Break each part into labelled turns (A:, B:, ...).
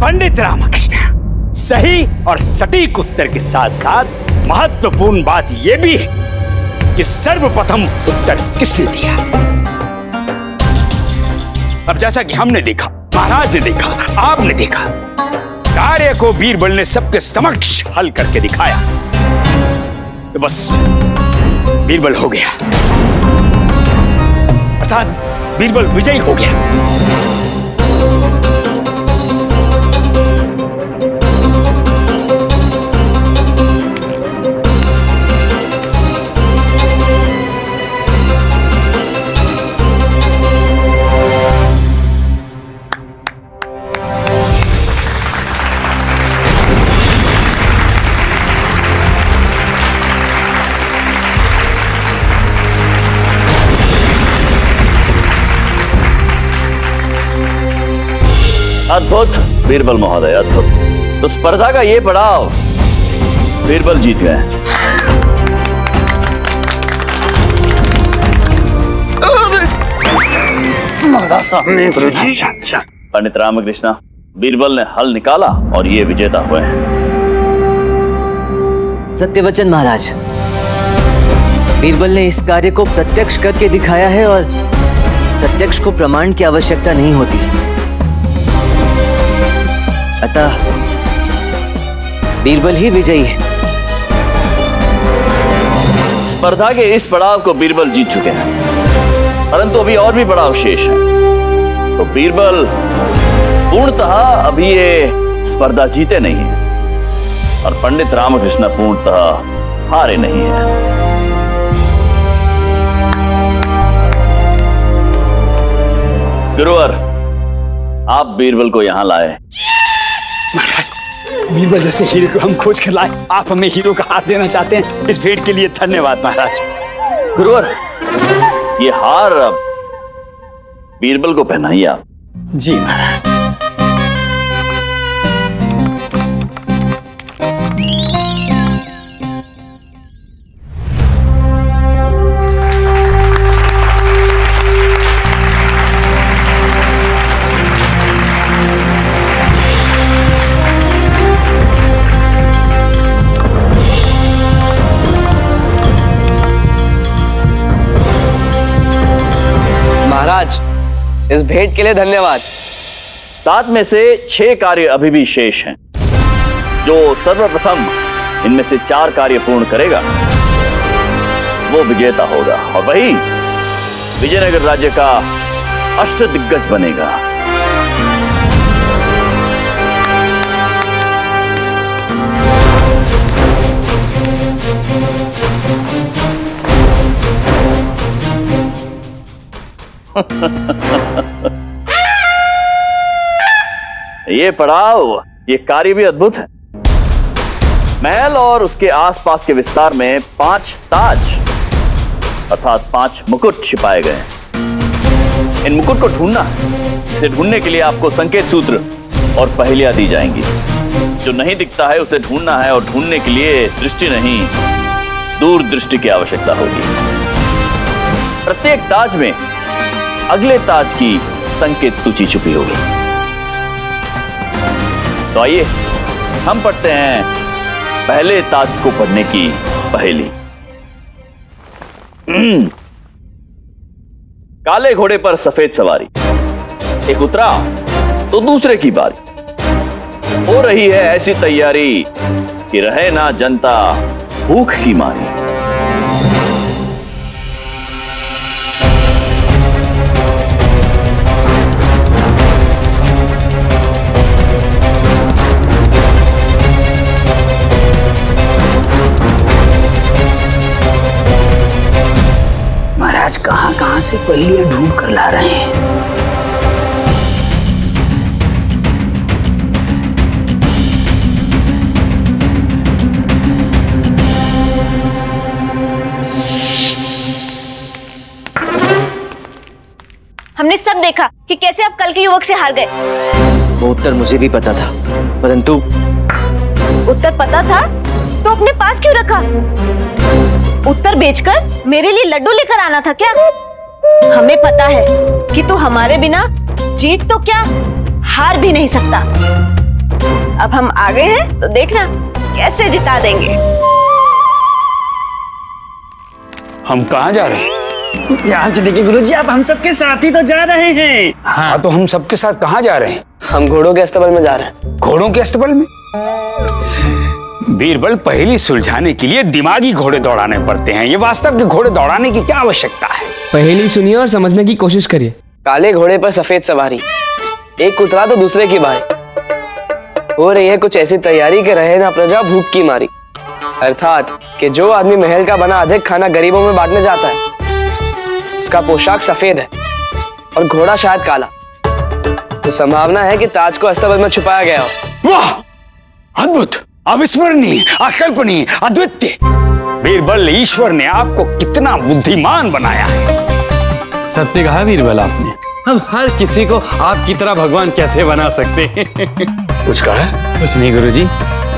A: पंडित रामकृष्ण, सही और सटीक उत्तर के साथ साथ महत्वपूर्ण बात यह भी है कि सर्वप्रथम उत्तर किसने दिया? अब जैसा कि हमने देखा, महाराज ने देखा आपने देखा, कार्य को बीरबल ने सबके समक्ष हल करके दिखाया। तो बस बीरबल हो गया। अर्थात बीरबल विजयी हो गया।
B: अद्भुत। बीरबल महोदय अद्भुत। तो स्पर्धा का ये पड़ाव बीरबल जीत गए। पंडित रामकृष्ण बीरबल ने हल निकाला और ये विजेता हुए। हैं
C: सत्यवचन महाराज बीरबल ने इस कार्य को प्रत्यक्ष करके दिखाया है और प्रत्यक्ष को प्रमाण की आवश्यकता नहीं होती। अतः बीरबल ही विजयी है।
B: स्पर्धा के इस पड़ाव को बीरबल जीत चुके हैं। परंतु अभी और भी पड़ाव शेष है। तो बीरबल, पूर्णतः अभी ये स्पर्धा जीते नहीं है। और पंडित रामकृष्ण पूर्णतः हारे नहीं है। गुरुवर, आप बीरबल को यहाँ लाए।
A: महाराज बीरबल जैसे हीरो को हम खोज कर लाए। आप हमें हीरो का हाथ देना चाहते हैं। इस भेंट के लिए धन्यवाद महाराज।
B: गुरुवर ये हार अब बीरबल को पहनाइए आप।
A: जी महाराज।
D: इस भेंट के लिए धन्यवाद।
B: सात में से छह कार्य अभी भी शेष हैं। जो सर्वप्रथम इनमें से चार कार्य पूर्ण करेगा, वो विजेता होगा। और वही विजयनगर राज्य का अष्ट दिग्गज बनेगा। ये पड़ाव, ये कार्य भी अद्भुत है। महल और उसके आसपास के विस्तार में पाँच ताज, अर्थात पाँच मुकुट छिपाए गए हैं। इन मुकुट को ढूंढना, इसे ढूँढने के लिए आपको संकेत सूत्र और पहेलियाँ दी जाएँगी। जो नहीं दिखता है, उसे ढूंढना है और ढूँढने के लिए दृष्टि नहीं दूर दृष्टि की आवश्यकता होगी। प्रत्येक ताज में अगले ताज की संकेत सूची छुपी होगी। तो आइए, हम पढ़ते हैं पहले ताज को पढ़ने की पहेली। हम्म। काले घोड़े पर सफ़ेद सवारी। एक उतरा तो दूसरे की बारी। हो रही है ऐसी तैयारी कि रहे ना जनता, भूख की मारी।
E: से पहेलियाँ ढूंढ कर ला रहे हैं।
F: हमने सब देखा कि कैसे आप कल के युवक से हार गए।
C: वो उत्तर मुझे भी पता था परंतु
F: उत्तर पता था? तो अपने पास क्यों रखा? उत्तर बेचकर मेरे लिए लड्डू लेकर आना था क्या? हमें पता है कि तू हमारे बिना जीत तो क्या हार भी नहीं सकता। अब हम आ गए हैं तो देखना कैसे जिता देंगे।
A: हम कहाँ जा रहे हैं?
D: ध्यान से देखिए गुरुजी आप हम सबके साथ ही तो जा रहे हैं
A: हाँ तो हम सबके साथ कहाँ जा रहे हैं?
G: हम घोड़ों के अस्तबल में जा रहे हैं।
A: घोड़ों के अस्तबल में? बीरबल पहली सुलझाने के लिए दिमागी घोड़े दौड़ाने पड़ते हैं। ये वास्तव के घोड़े दौड़ाने की क्या आवश्यकता है?
G: पहली सुनिए और समझने की कोशिश करिए। काले घोड़े पर सफ़ेद सवारी। एक उतरा तो दूसरे की बारी हो रही है कुछ ऐसी तैयारी के रहे ना प्रजा भूख की मारी। अर्थात कि जो आदमी महल का बना अधिक खाना गरीबों में बांटने जाता है उसका पोशाक सफ़ेद है और घोड़ा शायद काला। तो संभावना है कि ताज को अस्तबल में छुपाया गया हो।
A: वाह! अद्भुत! अविस्मरणीय अकल्पनीय अद्वितीय। बीरबल ईश्वर ने आपको कितना बुद्धिमान बनाया है।
D: सत्य कहा बीरबल आपने? हम हर किसी को आपकी तरह भगवान कैसे बना सकते हैं?
A: कुछ कहा
D: कुछ नहीं गुरुजी।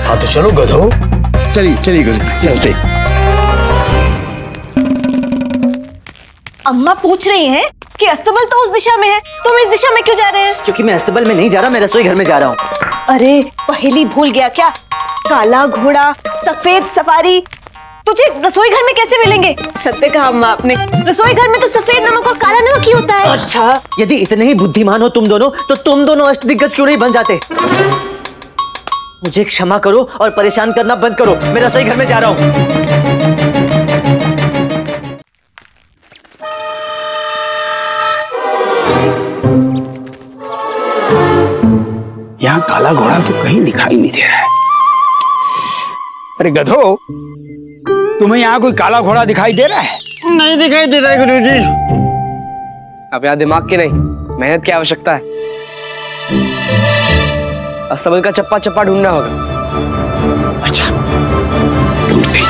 A: हाँ तो चलो गधो।
D: चलिए चलिए गुरुजी चलते।
F: अम्मा पूछ रही हैं कि अस्तबल तो उस दिशा में है तुम इस दिशा में क्यों जा रहे हैं?
C: क्योंकि मैं अस्तबल में नहीं जा रहा मैं रसोई घर में जा रहा हूँ।
F: अरे पहली भूल गया क्या? काला घोड़ा सफ़ेद सफारी। तुझे रसोई घर में कैसे मिलेंगे? सत्य कहा अम्मा आपने। रसोई घर में तो सफ़ेद नमक और काला नमक ही होता है।
C: अच्छा यदि इतने ही बुद्धिमान हो तुम दोनों तो तुम दोनों अष्ट दिग्गज क्यों नहीं बन जाते? मुझे क्षमा करो और परेशान करना बंद करो। मैं रसोई घर में जा रहा हूँ।
A: यहाँ काला घोड़ा तो कहीं दिखाई नहीं दे रहा है। अरे गधो तुम्हें यहाँ कोई काला घोड़ा दिखाई दे रहा है?
D: नहीं दिखाई दे रहा है गुरु जी
G: अब यहाँ दिमाग की नहीं मेहनत की आवश्यकता है। अस्तबल का चप्पा चप्पा ढूंढना होगा।
A: अच्छा ढूंढते हैं।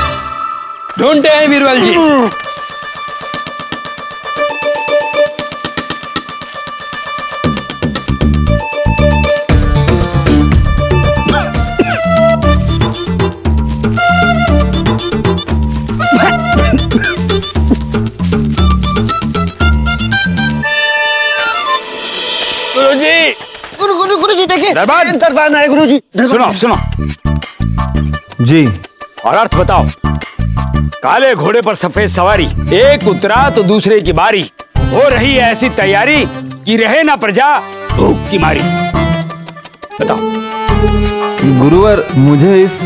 D: ढूंढते हैं बीरबल जी। गुरुजी।
C: गुरु गुरु गुरु जी देखिए।
A: दरबार।
D: दरबार आए गुरुजी।
A: सुनो सुनो।
H: जी।
A: और अर्थ बताओ काले घोड़े पर सफ़ेद सवारी एक उतरा तो दूसरे की बारी। हो रही है ऐसी तैयारी कि रहे ना प्रजा भूख की मारी। बताओ।
H: गुरुवर मुझे इस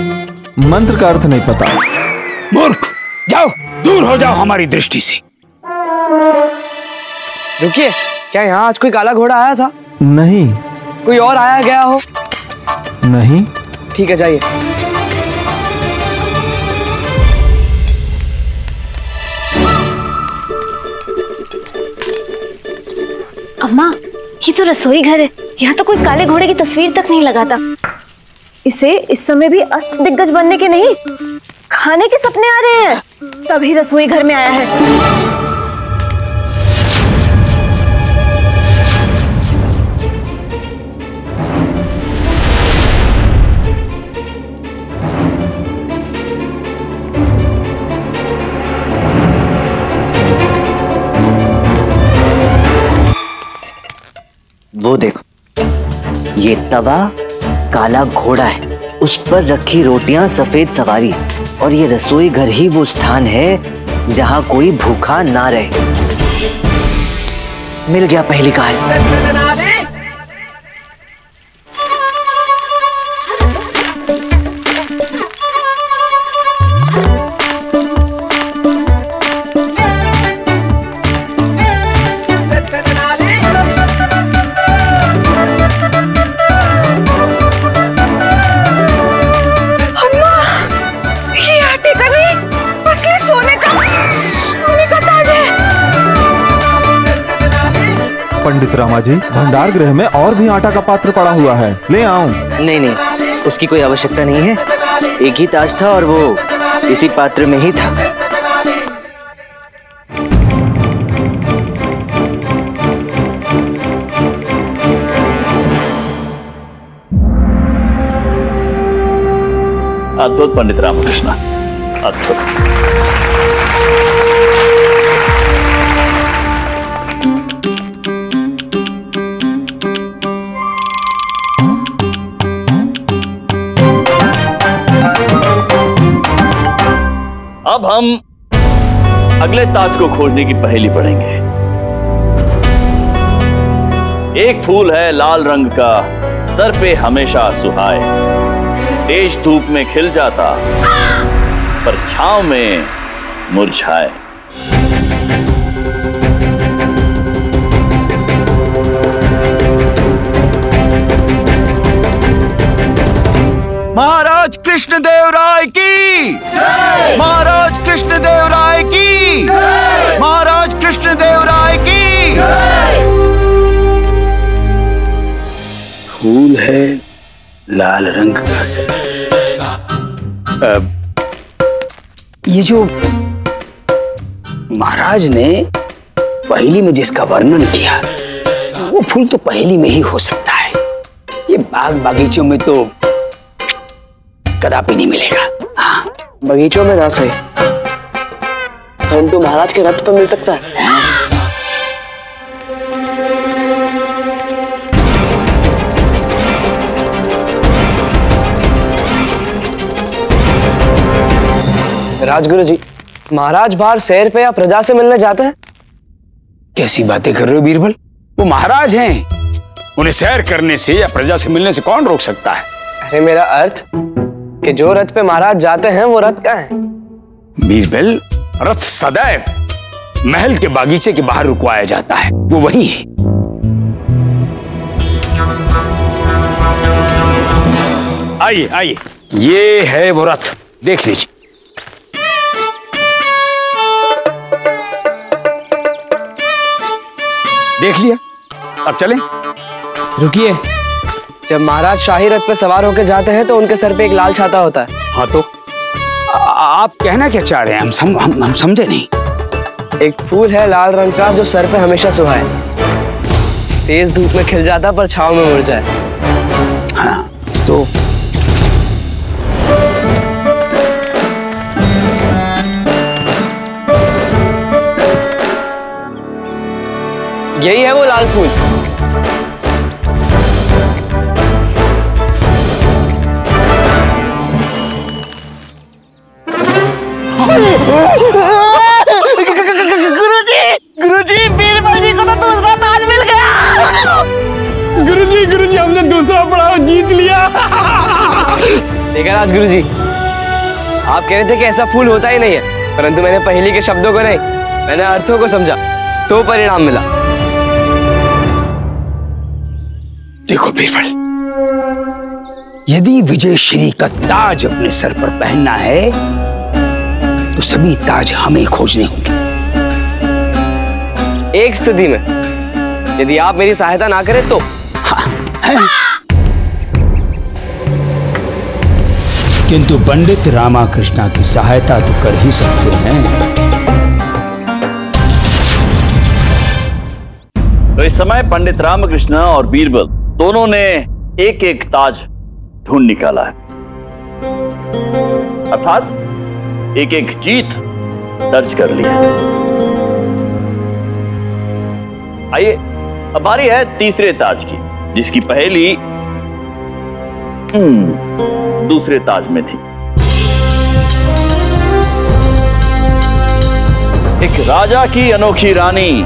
H: मंत्र का अर्थ नहीं पता।
A: मूर्ख जाओ दूर हो जाओ हमारी दृष्टि से।
G: रुकिए। क्या यहाँ आज कोई काला घोड़ा आया था?
H: नहीं।
G: कोई और आया गया हो?
H: नहीं।
G: ठीक है जाइए।
F: अम्मा ये तो रसोई घर है। यहाँ तो कोई काले घोड़े की तस्वीर तक नहीं लगाता। इसे इस समय भी अष्ट दिग्गज बनने के नहीं खाने के सपने आ रहे हैं। तभी रसोई घर में आया है।
C: देखो। ये तवा काला घोड़ा है। उस पर रखी रोटियाँ सफ़ेद सवारी। और ये रसोई घर ही वो स्थान है जहाँ कोई भूखा ना रहे। मिल गया पहली कहानी।
H: पंडित रामा जी भंडार गृह में और भी आटा का पात्र पड़ा हुआ है। ले आऊँ।
C: नहीं नहीं उसकी कोई आवश्यकता नहीं है। एक ही ताज था और वो इसी पात्र में ही था।
B: अद्भुत पंडित रामकृष्ण अद्भुत। हम अगले ताज को खोजने की पहेली पढ़ेंगे। एक फूल है लाल रंग का, सर पे हमेशा सुहाए। तेज धूप में खिल जाता, पर छाव में मुरझाए।
I: महाराज कृष्णदेव राय की। महाराज कृष्णदेव राय की। महाराज कृष्णदेव राय की।
E: फूल है लाल रंग का अब ये जो महाराज ने पहली में जिसका वर्णन किया वो फूल तो पहली में ही हो सकता है। ये बाग बागीचों में तो कदापि नहीं मिलेगा।
G: बगीचों में ना सही परंतु महाराज के रथ पर मिल सकता है। राजगुरु जी महाराज बाहर सैर पे या प्रजा से मिलने जाते हैं?
E: कैसी बातें कर रहे हो बीरबल?
A: वो महाराज हैं। उन्हें सैर करने से या प्रजा से मिलने से कौन रोक सकता है?
G: अरे मेरा अर्थ कि जो रथ पे महाराज जाते हैं वो रथ का है?
A: बीरबल रथ सदैव महल के बागीचे के बाहर रुकवाया जाता है। वो वही है। आइए आइए। ये है वो रथ। देख लीजिए। देख लिया। अब चलें।
G: रुकिए। जब महाराज शाही रथ पे सवार होकर जाते हैं तो उनके सर पे एक लाल छाता होता है।
A: हाँ तो? आ- आप कहना क्या चाह रहे हैं? हम सम, हम, हम समझे नहीं।
G: एक फूल है लाल रंग का जो सर पे हमेशा सुहाए। तेज धूप में खिल जाता पर छाव में उड़ जाए।
E: हाँ तो?
G: यही है वो लाल फूल।
D: पड़ाव जीत लिया।
G: देखा राजगुरु जी आप कह रहे थे कि ऐसा फूल होता ही नहीं है परंतु मैंने पहली के शब्दों को नहीं मैंने अर्थों को समझा तो परिणाम मिला।
E: देखो बीरबल यदि विजय श्री का ताज अपने सर पर पहनना है तो सभी ताज हमें खोजने होंगे।
G: एक स्थिति में यदि आप मेरी सहायता ना करें तो?
A: किंतु पंडित रामाकृष्णा की सहायता तो कर ही सकते हैं।
B: तो इस समय पंडित रामकृष्ण और बीरबल दोनों ने एक एक ताज ढूंढ निकाला है। अर्थात एक एक जीत दर्ज कर ली है। आइए अब है तीसरे ताज की जिसकी पहली हम्म, दूसरे ताज में थी। एक राजा की अनोखी रानी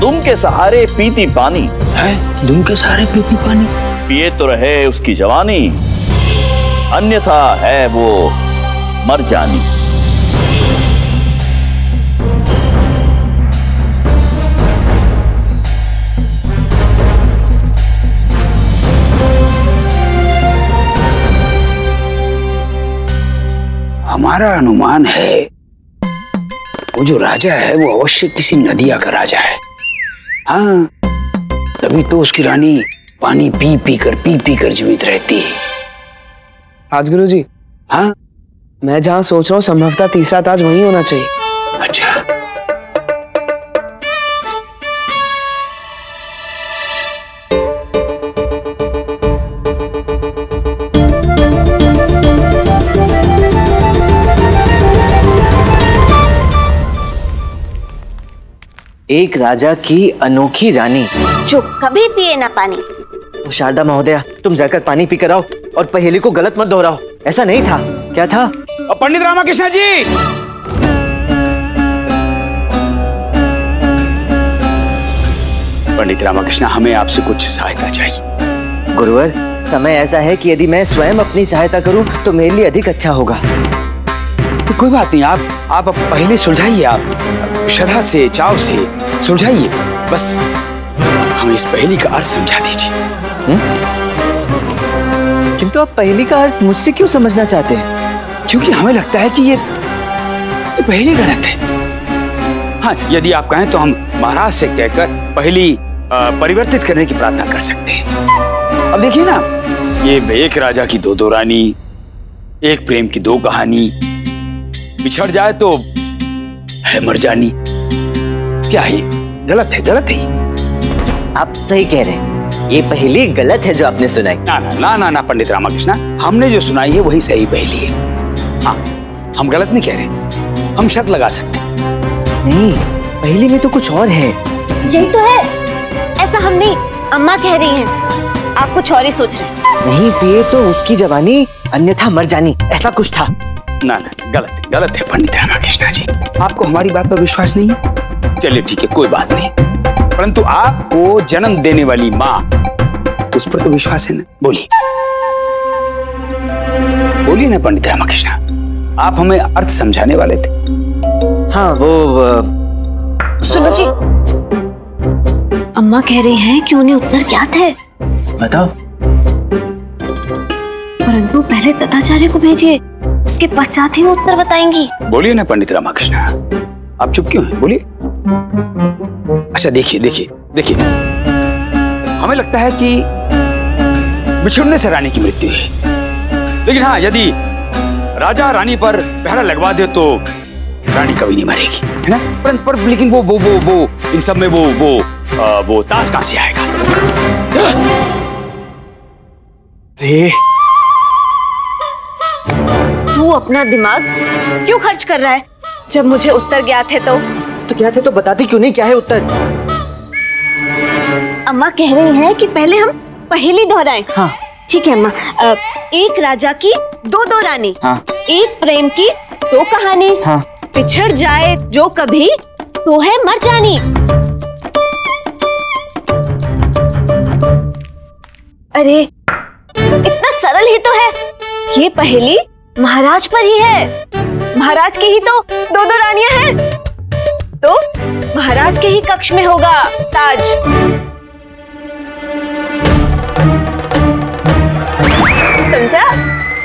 B: दुम के सहारे पीती पानी।
E: है? दुम के सहारे पीती पानी?
B: पिए तो रहे उसकी जवानी। अन्यथा है वो मर जानी।
E: हमारा अनुमान है वो जो राजा है वो अवश्य किसी नदिया का राजा है। हाँ तभी तो उसकी रानी पानी पी पी कर पी पी कर जीवित रहती है।
G: राजगुरु जी
E: हाँ?
G: मैं जहाँ सोच रहा हूँ संभवतः तीसरा ताज वही होना चाहिए।
C: एक राजा की अनोखी रानी।
F: जो कभी पिए ना पानी।
C: शारदा महोदया तुम जाकर पानी पी कर आओ और पहेली को गलत मत दोहराओ। ऐसा नहीं था। क्या था?
A: पंडित रामाकृष्ण जी! पंडित रामाकृष्ण हमें आपसे कुछ सहायता चाहिए।
C: गुरुवर समय ऐसा है कि यदि मैं स्वयं अपनी सहायता करूँ तो मेरे लिए अधिक अच्छा होगा।
A: तो कोई बात नहीं आप आप पहले सुलझाइए आप। श्रद्धा से चाव से। सुलझाइए बस हमें इस पहेली का अर्थ समझा दीजिए।
C: किंतु आप पहली का अर्थ मुझसे क्यों समझना चाहते हैं?
A: क्योंकि हमें लगता है कि ये ये पहली गलत है। हाँ यदि आप कहें तो हम महाराज से कहकर पहली परिवर्तित करने की प्रार्थना कर सकते हैं। अब देखिए ना ये एक राजा की दो दो रानी एक प्रेम की दो कहानी बिछड़ जाए तो है मर जानी। क्या है? गलत है गलत है।
C: आप सही कह रहे हैं। ये पहली गलत है जो आपने सुनाई।
A: ना ना ना ना ना पंडित रामाकृष्ण। हमने जो सुनाई है वही सही पहली है। हाँ हम गलत नहीं कह रहे हम शर्त लगा सकते हैं।
C: नहीं पहली में तो कुछ और है।
F: यही तो है। ऐसा हम नहीं अम्मा कह रही हैं। आप कुछ और ही सोच रहे
C: नहीं पिए तो उसकी जवानी अन्यथा मर जानी। ऐसा कुछ था।
A: ना ना ना, गलत गलत है पंडित रामाकृष्ण जी। आपको हमारी बात पर विश्वास नहीं है? चलिए ठीक है कोई बात नहीं। परंतु आपको जन्म देने वाली माँ उस पर तो विश्वास है ना? बोलिए। बोलिए ना पंडित रामाकृष्ण। आप हमें अर्थ समझाने वाले थे।
C: हाँ वो
F: सुनो जी। अम्मा कह रही हैं कि उन्हें उत्तर ज्ञात है।
C: बताओ।
F: परंतु पहले तथाचार्य को भेजिए। उसके पश्चात ही वो उत्तर बताएँगी।
A: बोलिए ना पंडित रामाकृष्ण। आप चुप क्यों हैं? बोलिए। अच्छा देखिए देखिए देखिए। हमें लगता है कि बिछुड़ने से रानी की मृत्यु है लेकिन हाँ यदि राजा रानी पर पहरा लगवा दे तो रानी कभी नहीं मरेगी है ना? पर, पर लेकिन वो वो वो वो इन सब में वो वो आ, वो ताज कहाँ से आएगा?
C: रे।
F: तू अपना दिमाग क्यों खर्च कर रहा है? जब मुझे उत्तर ज्ञात है तो।
C: तो क्या थे तो बताती क्यों नहीं? क्या है उत्तर?
F: अम्मा कह रही हैं कि पहले हम पहेली दोहराएँ।
C: हाँ।
F: ठीक है अम्मा। अ, एक राजा की दो दो रानी
C: हाँ।
F: एक प्रेम की दो कहानी।
C: हाँ।
F: पिछड़ जाए जो कभी तो है मर जानी। अरे इतना सरल ही तो है। ये पहेली महाराज पर ही है। महाराज की ही तो दो दो रानियाँ हैं। तो महाराज के ही कक्ष में होगा, ताज। समझा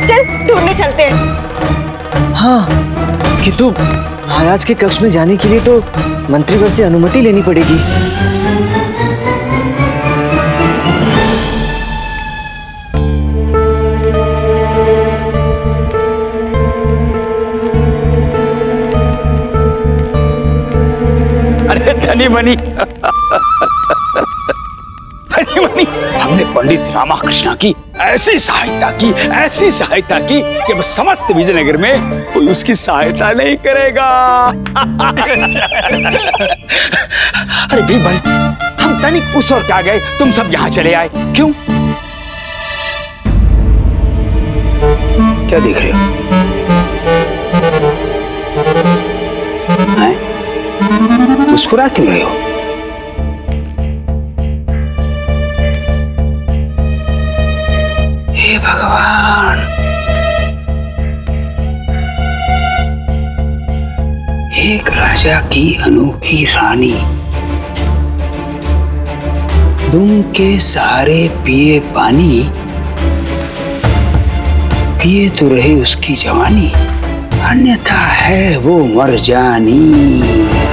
F: चल, ढूँढने चलते हैं।
C: हाँ किंतु महाराज के कक्ष में जाने के लिए तो मंत्रीवर से अनुमति लेनी पड़ेगी।
A: धनी मनी धनी मनी हमने पंडित रामाकृष्ण की ऐसी सहायता की ऐसी सहायता की कि अब समस्त विजयनगर में कोई उसकी सहायता नहीं करेगा। अरे बीरबल हम तनिक उस और क्या गए? तुम सब यहाँ चले आए। क्यों? क्या देख रहे हो हैं? मुस्कुरा क्यों रहे हो। हे भगवान। एक राजा की अनोखी रानी। दुम के सारे पिए पानी, पिए तो रहे उसकी जवानी। अन्यथा है वो मर जानी।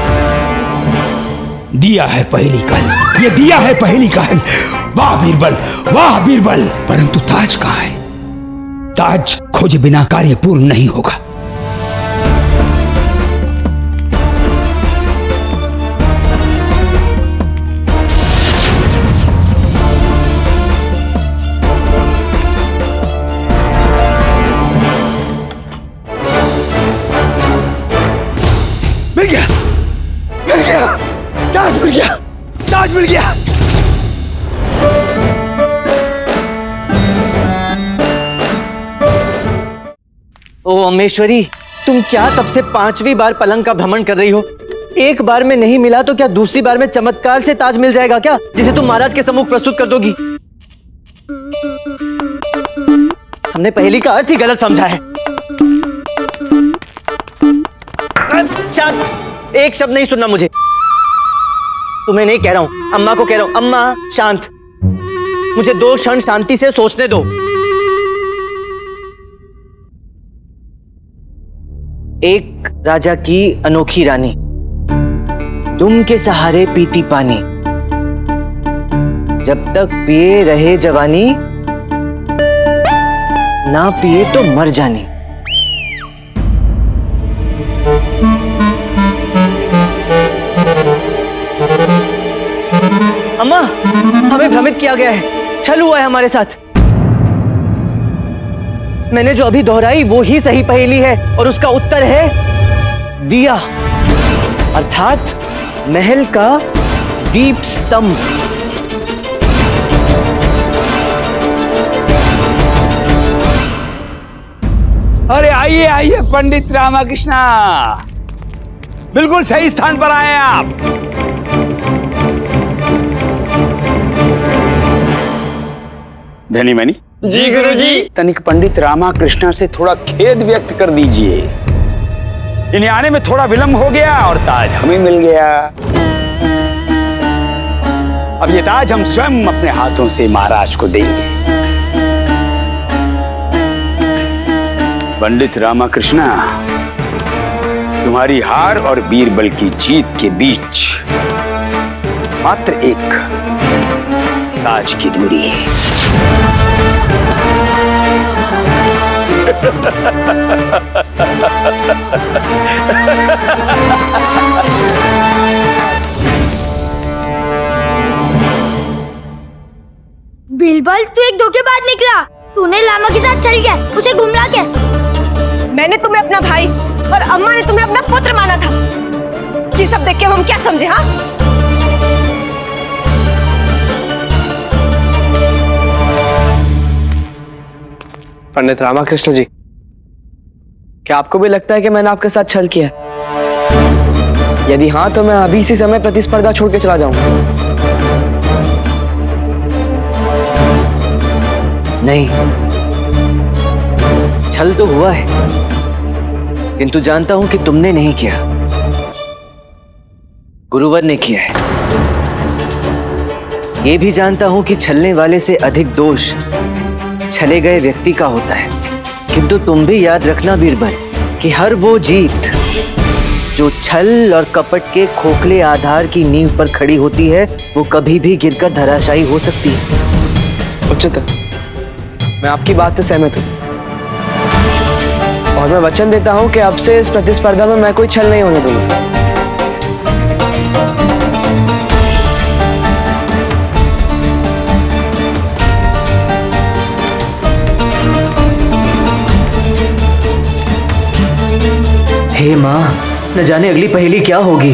A: दिया है पहली कल ये दिया है पहली कल वाह बीरबल वाह बीरबल। परंतु ताज कहाँ है? ताज खोजे बिना कार्य पूर्ण नहीं होगा। मिल गया। ताज मिल गया। ताज मिल गया।
C: ओ अमेश्वरी तुम क्या तब से पांचवी बार पलंग का भ्रमण कर रही हो? एक बार में नहीं मिला तो क्या दूसरी बार में चमत्कार से ताज मिल जाएगा क्या, जिसे तुम महाराज के सम्मुख प्रस्तुत कर दोगी? हमने पहली का अर्थ ही गलत समझा है। एक शब्द नहीं सुनना मुझे। तुम्हें नहीं कह रहा हूँ। अम्मा को कह रहा हूँ। अम्मा, शांत। मुझे दो क्षण शांति से सोचने दो। एक राजा की अनोखी रानी। दुम के सहारे पीती पानी। जब तक पिए रहे जवानी, ना पिए तो मर जानी। हमें भ्रमित किया गया है। छल हुआ है हमारे साथ। मैंने जो अभी दोहराई, वो ही सही पहेली है और उसका उत्तर है दिया। अर्थात महल का दीप स्तंभ।
A: अरे आइए आइए, पंडित रामाकृष्णा। बिल्कुल सही स्थान पर आए आप। धनी मनी।
G: जी गुरु जी
A: तनिक पंडित रामाकृष्णा से थोड़ा खेद व्यक्त कर दीजिए। इन्हें आने में थोड़ा विलंब हो गया और ताज हमें मिल गया। अब ये ताज हम स्वयं अपने हाथों से महाराज को देंगे। पंडित रामाकृष्णा तुम्हारी हार और बीरबल की जीत के बीच मात्र एक ताज की दूरी। है
J: बिलबल तू एक धोखेबाज निकला। तूने लामा के साथ चल गया उसे गुमला के
F: मैंने तुम्हें अपना भाई और अम्मा ने तुम्हें अपना पुत्र माना था। जी सब देख के हम क्या समझे हाँ?
G: पंडित रामाकृष्ण जी। क्या आपको भी लगता है कि मैंने आपके साथ छल किया? यदि हाँ तो मैं अभी इसी समय प्रतिस्पर्धा छोड़ के चला जाऊँगा।
C: नहीं। छल तो हुआ है। किंतु जानता हूँ कि तुमने नहीं किया। गुरुवर ने किया है। ये भी जानता हूँ कि छलने वाले से अधिक दोष छले गए व्यक्ति का होता है। किंतु तुम भी याद रखना बीरबल कि हर वो जीत, जो छल और कपट के खोखले आधार की नींव पर खड़ी होती है, वो कभी भी गिरकर धराशायी हो सकती है।
G: उच्चतम मैं आपकी बात से सहमत हूँ। और मैं वचन देता हूँ कि अब से इस प्रतिस्पर्धा में मैं कोई छल नहीं होने दूँगा।
C: हे माँ, न जाने अगली पहेली क्या होगी।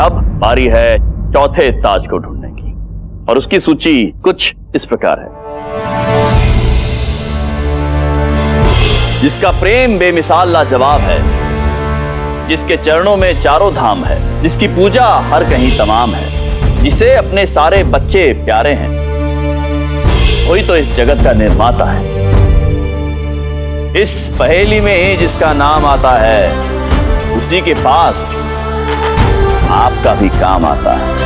B: अब बारी है चौथे ताज को ढूँढने की, और उसकी सूची कुछ इस प्रकार है। जिसका प्रेम बेमिसाल लाजवाब है, जिसके चरणों में चारों धाम है, जिसकी पूजा हर कहीं तमाम है, जिसे अपने सारे बच्चे प्यारे हैं, वही तो इस जगत का निर्माता है। इस पहेली में ही जिसका नाम आता है उसी के पास आपका भी काम आता है।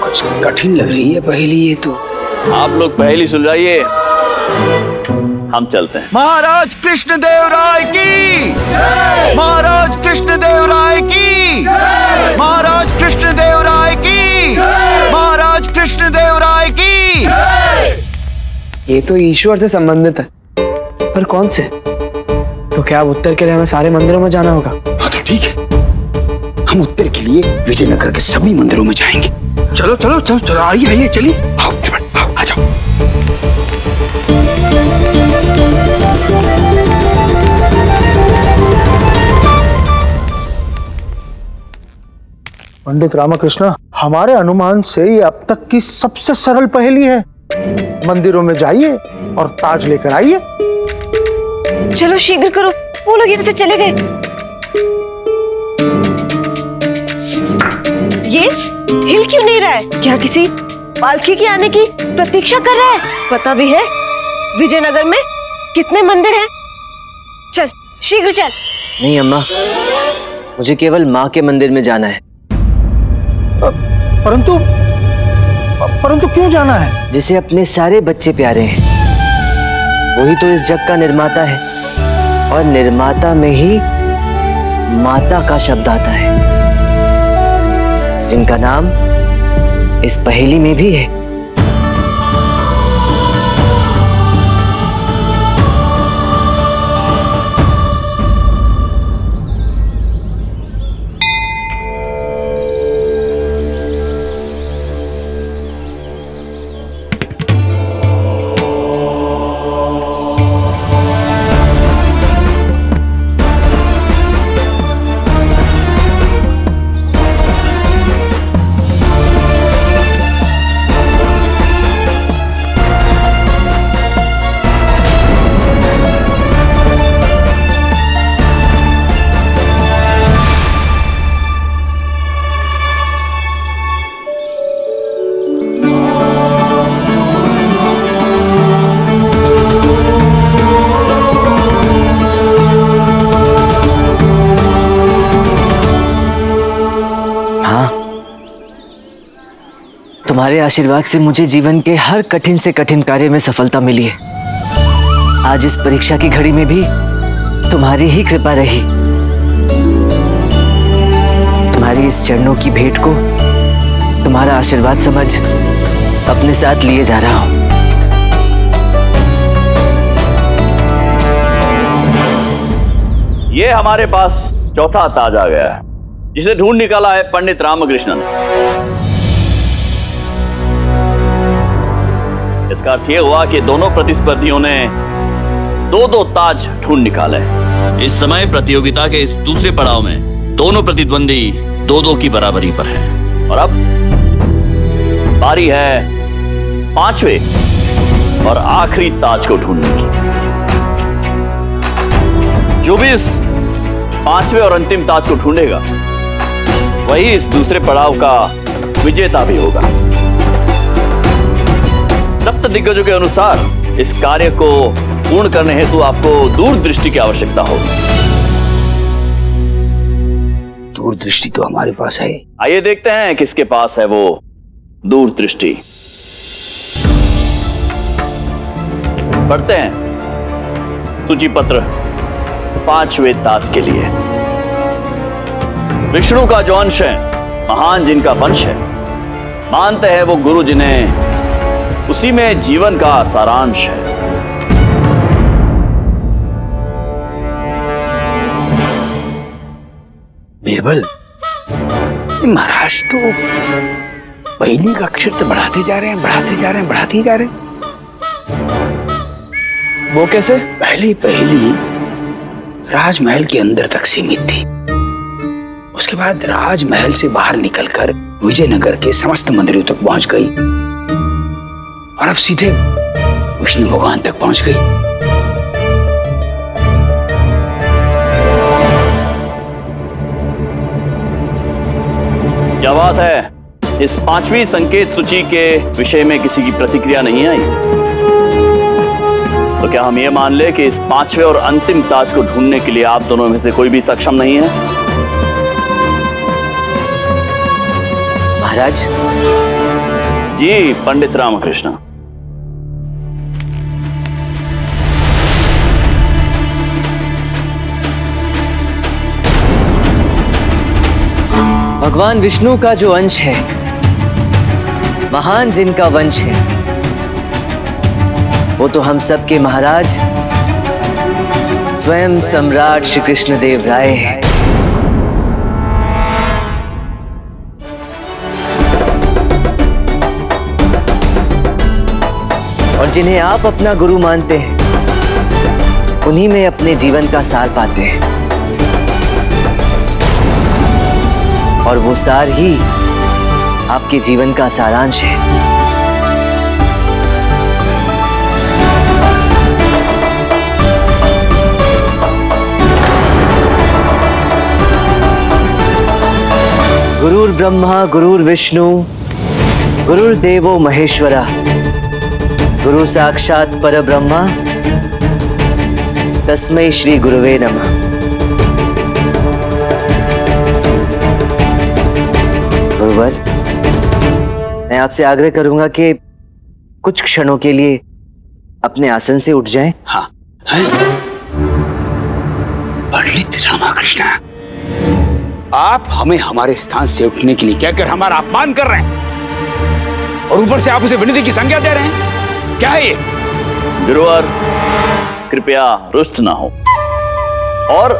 E: कुछ कठिन लग रही है पहली ये तो।
B: आप लोग पहेली सुलझाइए। हम चलते हैं।
I: महाराज कृष्ण देव राय की। महाराज कृष्ण देव राय की। महाराज कृष्ण देव राय की। महाराज कृष्ण देव राय की।
G: ये तो ईश्वर से संबंधित है। पर कौन से? तो क्या अब उत्तर के लिए हमें सारे मंदिरों में जाना होगा?
E: हाँ तो ठीक है। हम उत्तर के लिए विजयनगर के सभी मंदिरों में जाएँगे। चलो चलो चलो चलो आइए आइए चलिए। आओ आ जाओ।
K: पंडित रामकृष्ण हमारे अनुमान से ये अब तक की सबसे सरल पहेली है। मंदिरों में जाइए और ताज लेकर आइए।
F: चलो शीघ्र करो। वो लोग यहाँ से चले गए। ये हिल क्यों नहीं रहा है? क्या किसी पालकी के आने की प्रतीक्षा कर रहा है? पता भी है विजयनगर में कितने मंदिर हैं। चल शीघ्र चल।
C: नहीं अम्मा मुझे केवल माँ के मंदिर में जाना है।
K: परंतु परंतु क्यों जाना है?
C: जिसे अपने सारे बच्चे प्यारे हैं। वही तो इस जग का निर्माता है। और निर्माता में ही माता का शब्द आता है। जिनका नाम इस पहेली में भी है। आशीर्वाद से मुझे जीवन के हर कठिन से कठिन कार्य में सफलता मिली है। आज इस परीक्षा की घड़ी में भी तुम्हारी ही कृपा रही। तुम्हारी इस चरणों की भेंट को तुम्हारा आशीर्वाद समझ अपने साथ लिए जा रहा हूँ।
B: ये हमारे पास चौथा ताज आ गया है, जिसे ढूंढ निकाला है पंडित रामकृष्णन। इसका अर्थ यह हुआ कि दोनों प्रतिस्पर्धियों ने दो दो ताज ढूंढ निकाले। इस समय प्रतियोगिता के इस दूसरे पड़ाव में दोनों प्रतिद्वंदी दो दो की बराबरी पर हैं। और अब बारी है पांचवे और आखिरी ताज को ढूँढने की। जो भी इस पांचवे और अंतिम ताज को ढूंढेगा वही इस दूसरे पड़ाव का विजेता भी होगा। सप्त दिग्गजों के अनुसार इस कार्य को पूर्ण करने हेतु आपको दूरदृष्टि की आवश्यकता होगी
E: दूरदृष्टि तो हमारे पास है।
B: आइए देखते हैं किसके पास है वो दूरदृष्टि। पढ़ते हैं। सूची पत्र पांचवे ताज के लिए। विष्णु का जो अंश है महान जिनका वंश है मानते हैं वो गुरु जिन्हें उसी में जीवन का सारांश है।
E: बीरबल महाराज तो पहली का अक्षर तो बढ़ाते जा रहे हैं बढ़ाते जा रहे हैं बढ़ाते जा रहे हैं।
G: वो कैसे?
E: पहली पहली राजमहल के अंदर तक सीमित थी। उसके बाद राजमहल से बाहर निकलकर विजयनगर के समस्त मंदिरों तक पहुँच गई। और अब सीधे विष्णु भगवान तक पहुँच गई।
B: क्या बात है? इस पांचवी संकेत सूची के विषय में किसी की प्रतिक्रिया नहीं आई? तो क्या हम ये मान ले कि इस पांचवे और अंतिम ताज को ढूँढने के लिए आप दोनों में से कोई भी सक्षम नहीं है?
C: महाराज
B: जी, पंडित रामकृष्ण।
C: भगवान विष्णु का जो अंश है, महान जिनका वंश है, वो तो हम सबके महाराज, स्वयं सम्राट श्री कृष्ण देव राय हैं। और जिन्हें आप अपना गुरु मानते हैं, उन्हीं में अपने जीवन का सार पाते हैं। और वो सार ही आपके जीवन का सारांश है। गुरुर्ब्रह्मा, गुरुर्विष्णु, गुरुर्देवो महेश्वरा गुरु साक्षात पर ब्रह्मा तस्मै श्री गुरुवे नमः गुरुवर, मैं आपसे आग्रह करूँगा कि कुछ क्षणों के लिए अपने आसन से उठ जाएँ।
E: हाँ हैं? पंडित रामाकृष्ण, आप हमें हमारे स्थान से उठने के लिए कहकर हमारा अपमान कर रहे हैं और ऊपर से आप उसे विनती की संज्ञा दे रहे हैं क्या है ये?
B: गुरुवर कृपया रुष्ट ना हो। और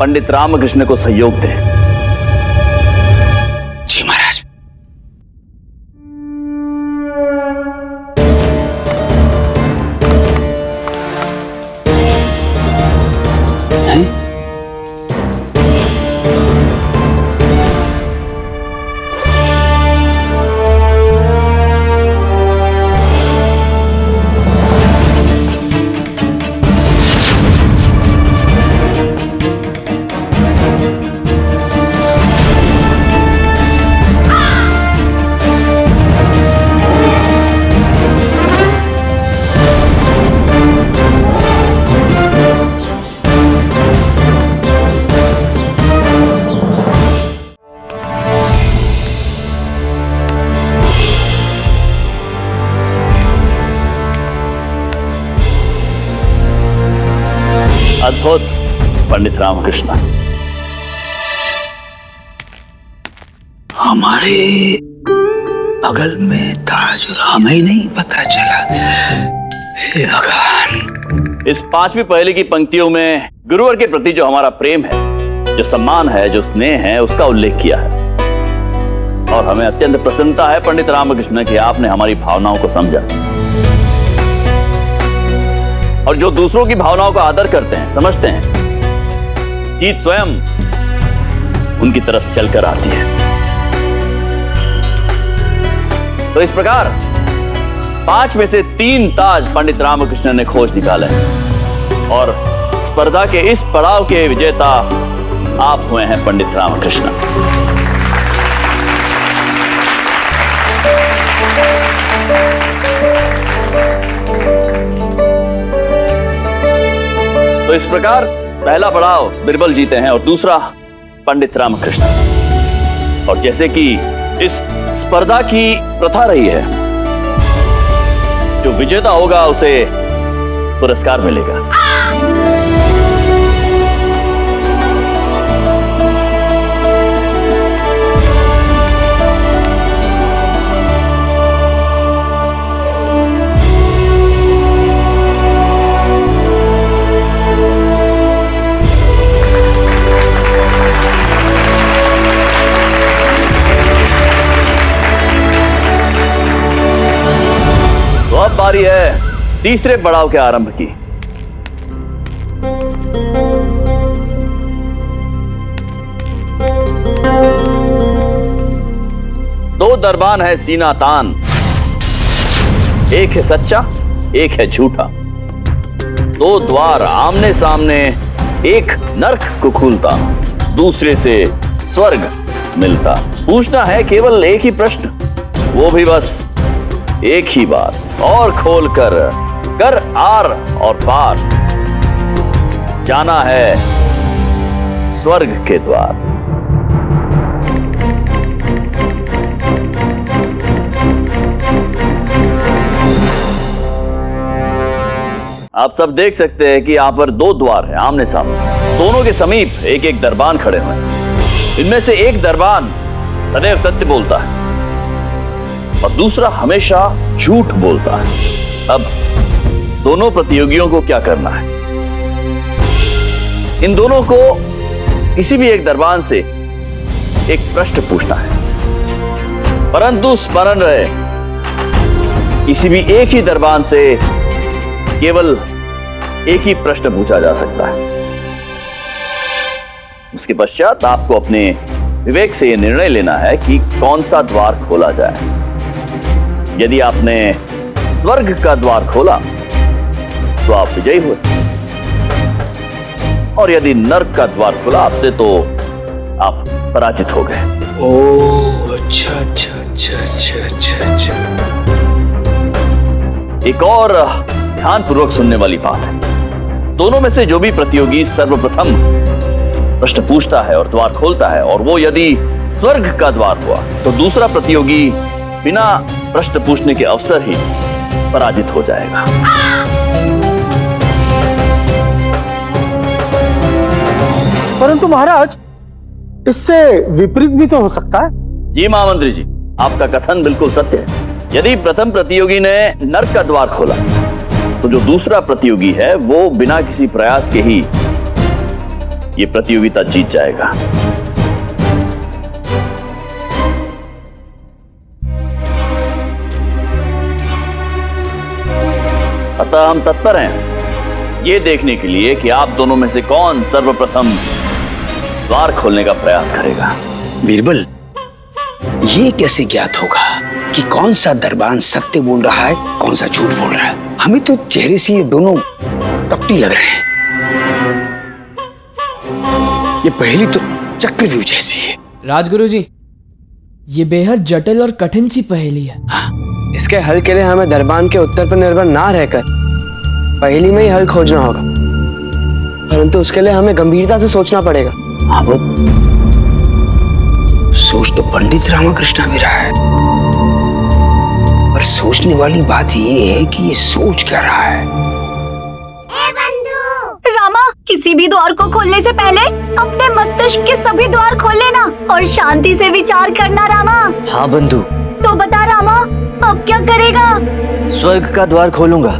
B: पंडित रामकृष्ण को सहयोग दें। रामकृष्ण।
E: हमारे बगल में ताज और हमें नहीं पता चला।
B: इस पांचवी पहले की पंक्तियों में गुरुवर के प्रति जो हमारा प्रेम है, जो सम्मान है, जो स्नेह है, उसका उल्लेख किया है। और हमें अत्यंत प्रसन्नता है पंडित रामकृष्ण की आपने हमारी भावनाओं को समझा। और जो दूसरों की भावनाओं का आदर करते हैं, समझते हैं जीत स्वयं उनकी तरफ़ चलकर आती है। तो इस प्रकार पाँच में से तीन ताज पंडित रामकृष्ण ने खोज निकाले और स्पर्धा के इस पड़ाव के विजेता आप हुए हैं पंडित रामकृष्ण। तो इस प्रकार पहला पड़ाव बिरबल जीते हैं और दूसरा पंडित रामकृष्ण। और जैसे कि इस स्पर्धा की प्रथा रही है, जो विजेता होगा उसे पुरस्कार मिलेगा। बारी है। तीसरे पड़ाव के आरंभ की। दो दरबान है सीना तान। एक है सच्चा, एक है झूठा। दो द्वार आमने सामने एक नरक को खुलता, दूसरे से स्वर्ग मिलता। पूछना है केवल एक ही प्रश्न, वो भी बस एक ही बात, और खोल कर कर आर और पार। जाना है स्वर्ग के द्वार। आप सब देख सकते हैं कि यहाँ पर दो द्वार है, आमने सामने। दोनों के समीप एक एक दरबान खड़े हुए हैं। इनमें से एक दरबान सदैव सत्य बोलता है। और दूसरा हमेशा झूठ बोलता है। अब दोनों प्रतियोगियों को क्या करना है? इन दोनों को किसी भी एक दरबान से एक प्रश्न पूछना है। परंतु स्मरण रहे, किसी भी एक ही दरबान से केवल एक ही प्रश्न पूछा जा सकता है। उसके पश्चात आपको अपने विवेक से यह निर्णय लेना है कि कौन सा द्वार खोला जाए। यदि आपने स्वर्ग का द्वार खोला तो आप विजयी हुए। और यदि नर्क का द्वार खुला आपसे तो आप पराजित हो गए।
A: ओ अच्छा अच्छा अच्छा अच्छा अच्छा अच्छा।
B: एक और ध्यानपूर्वक सुनने वाली बात है। दोनों में से जो भी प्रतियोगी सर्वप्रथम प्रश्न पूछता है और द्वार खोलता है और वो यदि स्वर्ग का द्वार हुआ तो दूसरा प्रतियोगी बिना प्रश्न पूछने के अवसर ही पराजित हो जाएगा।
K: परंतु महाराज इससे विपरीत भी तो हो सकता है।
B: जी महामंत्री जी आपका कथन बिल्कुल सत्य है। यदि प्रथम प्रतियोगी ने नर्क का द्वार खोला तो जो दूसरा प्रतियोगी है वो बिना किसी प्रयास के ही ये प्रतियोगिता जीत जाएगा। अतः हम तत्पर हैं। ये देखने के लिए कि आप दोनों में से कौन सर्वप्रथम द्वार खोलने का प्रयास करेगा।
A: बीरबल ये कैसे ज्ञात होगा कि कौन सा दरबान सत्य बोल रहा है कौन सा झूठ बोल रहा है? हमें तो चेहरे से ये दोनों कपटी लग रहे हैं। ये पहली तो चक्रव्यूह जैसी है।
G: राजगुरु जी ये बेहद जटिल और कठिन सी पहेली है। इसके हल के लिए हमें दरबान के उत्तर पर निर्भर ना रहकर पहेली में ही हल खोजना होगा। परंतु उसके लिए हमें गंभीरता से सोचना पड़ेगा।
A: हाँ सोच तो पंडित रामकृष्णा भी रहा है। पर सोचने वाली बात ये है कि ये सोच क्या रहा है?
J: रामा किसी भी द्वार को खोलने से पहले अपने मस्तिष्क के सभी द्वार खोल लेना और शांति से विचार करना रामा।
C: हाँ बंधु।
J: तो बता रामा अब क्या करेगा?
C: स्वर्ग का द्वार खोलूँगा।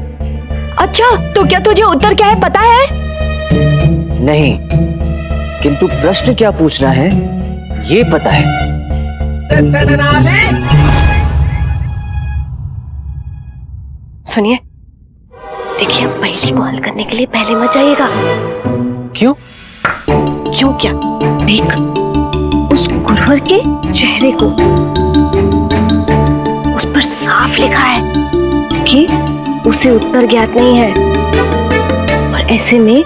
J: अच्छा तो क्या तुझे उत्तर क्या है पता है?
C: नहीं किंतु प्रश्न क्या पूछना है ये पता है।
F: सुनिए देखिए अब पहली को हल करने के लिए पहले मत जाइएगा।
C: क्यों?
F: क्यों क्या? देख उस गुरुवर के चेहरे को। उस पर साफ़ लिखा है कि उसे उत्तर ज्ञात नहीं है। और ऐसे में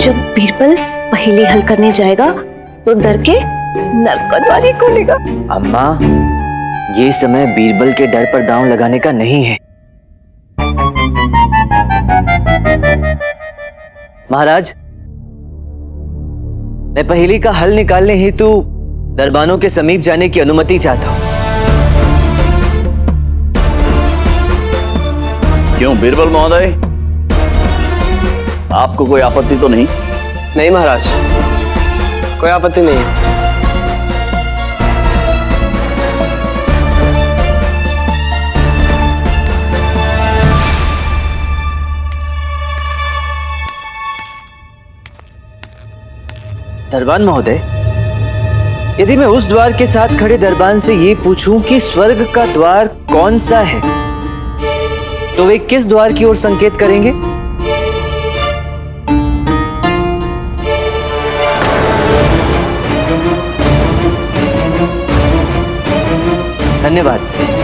F: जब बीरबल पहली हल करने जाएगा तो डर के नरक का द्वार ही खोलेगा।
C: अम्मा, ये समय बीरबल के डर पर दांव लगाने का नहीं है। महाराज, मैं पहेली का हल निकालने हेतु दरबानों के समीप जाने की अनुमति चाहता हूँ।
B: क्यों? बीरबल महोदय, आपको कोई आपत्ति तो नहीं?
G: नहीं महाराज, कोई आपत्ति नहीं
C: दरबान महोदय, यदि मैं उस द्वार के साथ खड़े दरबान से ये पूछूँ कि स्वर्ग का द्वार कौन सा है? तो वे किस द्वार की ओर संकेत करेंगे? धन्यवाद।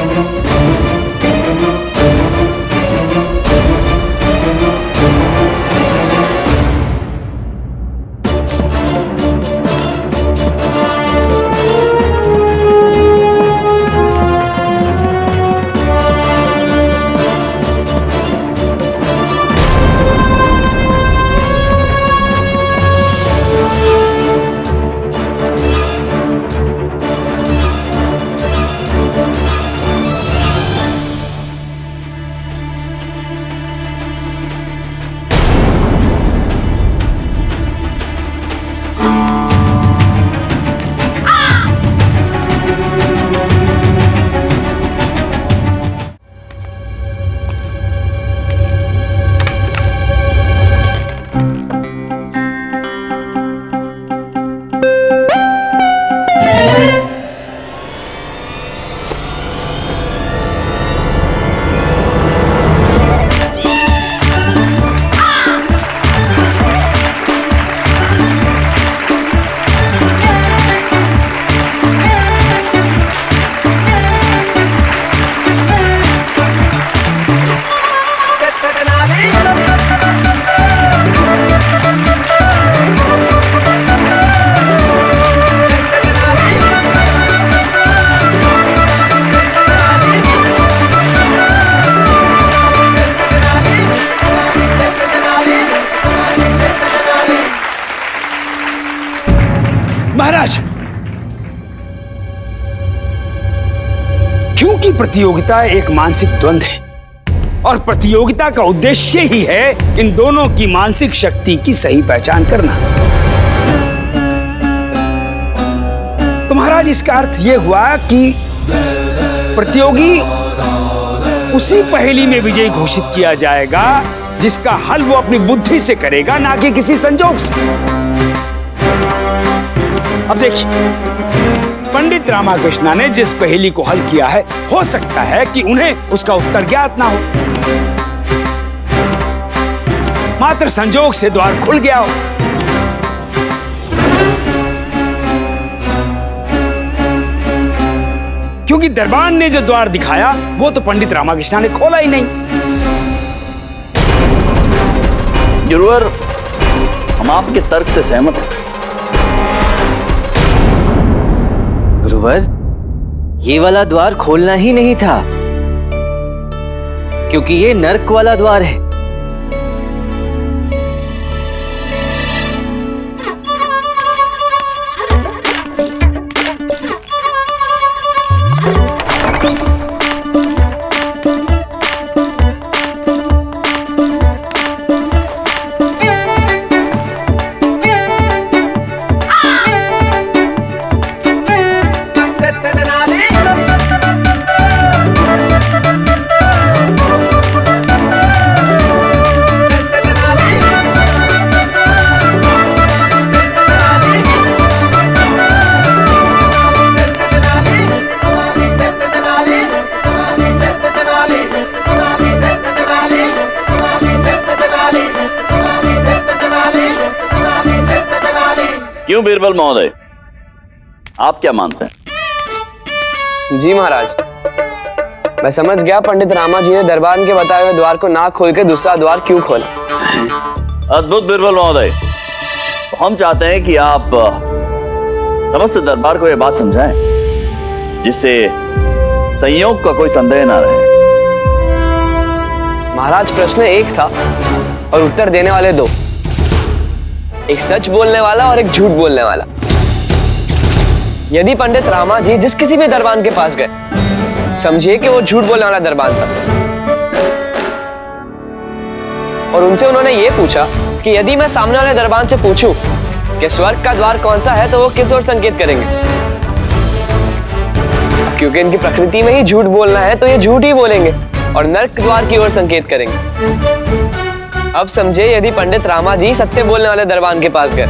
A: प्रतियोगिता एक मानसिक द्वंद है। और प्रतियोगिता का उद्देश्य ही है इन दोनों की मानसिक शक्ति की सही पहचान करना। तो महाराज, इसका अर्थ यह हुआ कि प्रतियोगी उसी पहेली में विजयी घोषित किया जाएगा, जिसका हल वो अपनी बुद्धि से करेगा, ना कि किसी संजोग से। अब देखिए पंडित रामाकृष्णा ने जिस पहेली को हल किया है, हो सकता है कि उन्हें उसका उत्तर ज्ञात ना हो। मात्र संजोग से द्वार खुल गया हो। क्योंकि दरबान ने जो द्वार दिखाया, वो तो पंडित रामाकृष्णा ने खोला ही नहीं।
B: गुरुवर, हम आपके तर्क से सहमत हैं।
C: गुरुवर ये वाला द्वार खोलना ही नहीं था। क्योंकि ये नर्क वाला द्वार है।
B: बीरबल महोदय आप क्या मानते हैं?
G: जी महाराज मैं समझ गया पंडित रामा जी ने दरबार के बताए हुए द्वार को ना खोल के दूसरा द्वार क्यों खोला।
B: अद्भुत बीरबल महोदय तो हम चाहते हैं कि आप समस्त दरबार को यह बात समझाएँ जिससे संयोग का कोई संदेह ना रहे।
G: महाराज प्रश्न एक था और उत्तर देने वाले दो। एक सच बोलने वाला और एक झूठ बोलने वाला। यदि पंडित रामा जी जिस किसी भी दरबान के पास गए, समझिए कि वो झूठ बोलने वाला दरबान था। और उनसे उन्होंने ये पूछा कि यदि मैं सामने वाले दरबान से पूछूँ कि स्वर्ग का द्वार कौन सा है तो वो किस ओर संकेत करेंगे? क्योंकि इनकी प्रकृति में ही झूठ बोलना है तो ये झूठ ही बोलेंगे और नर्क द्वार की ओर संकेत करेंगे। अब समझे यदि पंडित रामा जी सत्य बोलने वाले दरबान के पास गए।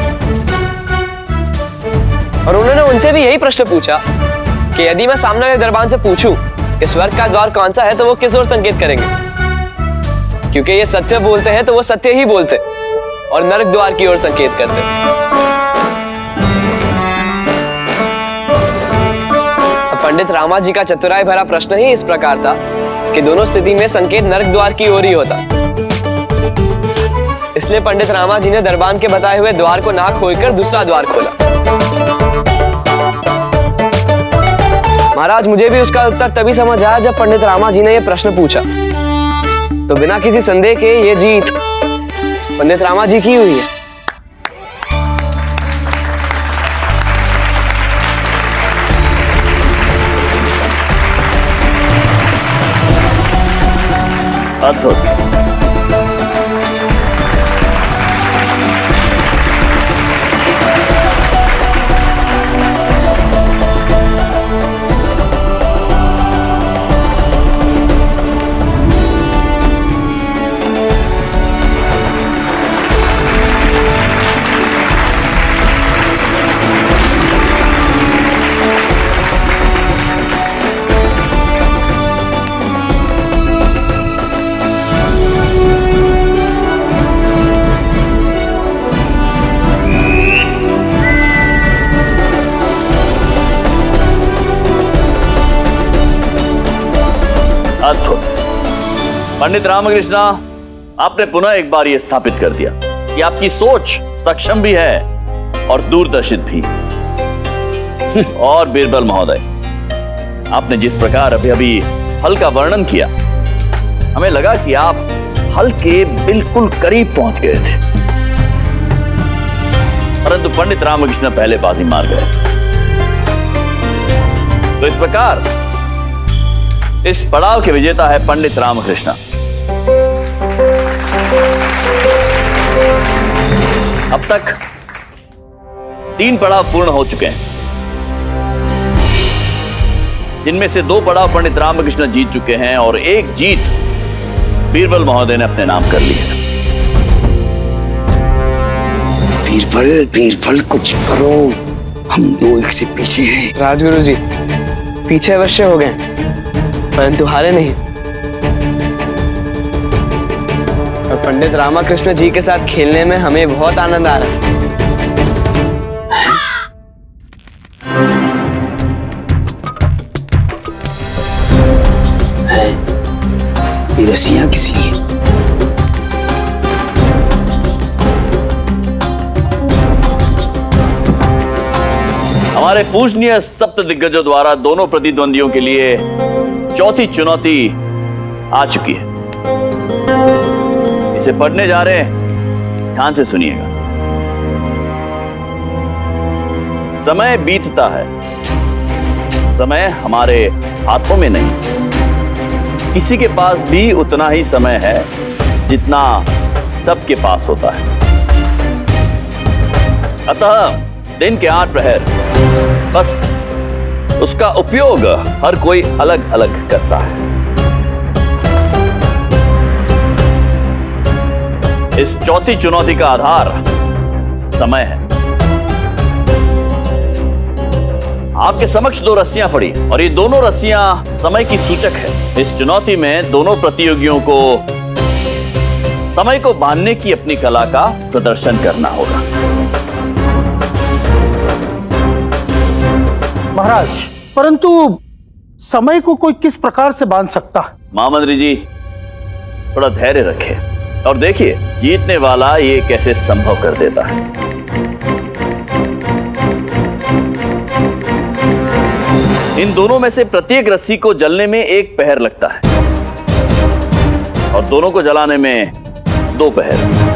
G: और उन्होंने उनसे भी यही प्रश्न पूछा कि यदि मैं सामने वाले दरबान से पूछूँ कि स्वर्ग का द्वार कौन सा है तो वो किस ओर संकेत करेंगे? क्योंकि ये सत्य बोलते हैं तो वो सत्य ही बोलते और नरक द्वार की ओर संकेत करते। पंडित रामा जी का चतुराई भरा प्रश्न ही इस प्रकार था कि दोनों स्थिति में संकेत नरक द्वार की ओर ही होता। इसलिए पंडित रामा जी ने दरबान के बताए हुए द्वार को ना खोलकर दूसरा द्वार खोला। महाराज, मुझे भी उसका उत्तर तभी समझ आया जब पंडित रामा जी ने यह प्रश्न पूछा। तो बिना किसी संदेह के ये जीत पंडित रामा जी की हुई है।
B: अद्भुत। पंडित रामकृष्णा, आपने पुनः एक बार यह स्थापित कर दिया कि आपकी सोच सक्षम भी है और दूरदर्शित भी। और बीरबल महोदय, आपने जिस प्रकार अभी अभी हल का वर्णन किया, हमें लगा कि आप हल के बिल्कुल करीब पहुँच गए थे। परंतु पंडित रामकृष्ण पहले बाजी मार गए। तो इस प्रकार, इस पड़ाव के विजेता है पंडित रामकृष्ण। अब तक तीन पड़ाव पूर्ण हो चुके हैं। जिनमें से दो पड़ाव पंडित रामकृष्ण जीत चुके हैं और एक जीत बीरबल महोदय ने अपने नाम कर ली है।
E: बीरबल बीरबल कुछ करो। हम दो एक से पीछे हैं।
G: राजगुरु जी पीछे अवश्य हो गए। परंतु हारे नहीं। पंडित रामाकृष्ण जी के साथ खेलने में हमें बहुत आनंद आ रहा है।
E: ये रस्सियाँ किस लिए?
B: हमारे पूजनीय सप्त दिग्गजों द्वारा दोनों प्रतिद्वंदियों के लिए चौथी चुनौती आ चुकी है। इसे पढ़ने जा रहे हैं। ध्यान से सुनिएगा। समय बीतता है। समय हमारे हाथों में नहीं। किसी के पास भी उतना ही समय है जितना सबके पास होता है। अतः दिन के आठ प्रहर, बस उसका उपयोग हर कोई अलग अलग करता है। इस चौथी चुनौती का आधार समय है। आपके समक्ष दो रस्सियाँ पड़ी और ये दोनों रस्सियाँ समय की सूचक है। इस चुनौती में दोनों प्रतियोगियों को समय को बांधने की अपनी कला का प्रदर्शन करना होगा।
K: महाराज, परंतु समय को कोई किस प्रकार से बाँध सकता?
B: महामंत्री जी, थोड़ा धैर्य रखें। और देखिए, जीतने वाला ये कैसे संभव कर देता है। इन दोनों में से प्रत्येक रस्सी को जलने में एक पहर लगता है। और दोनों को जलाने में दो पहर।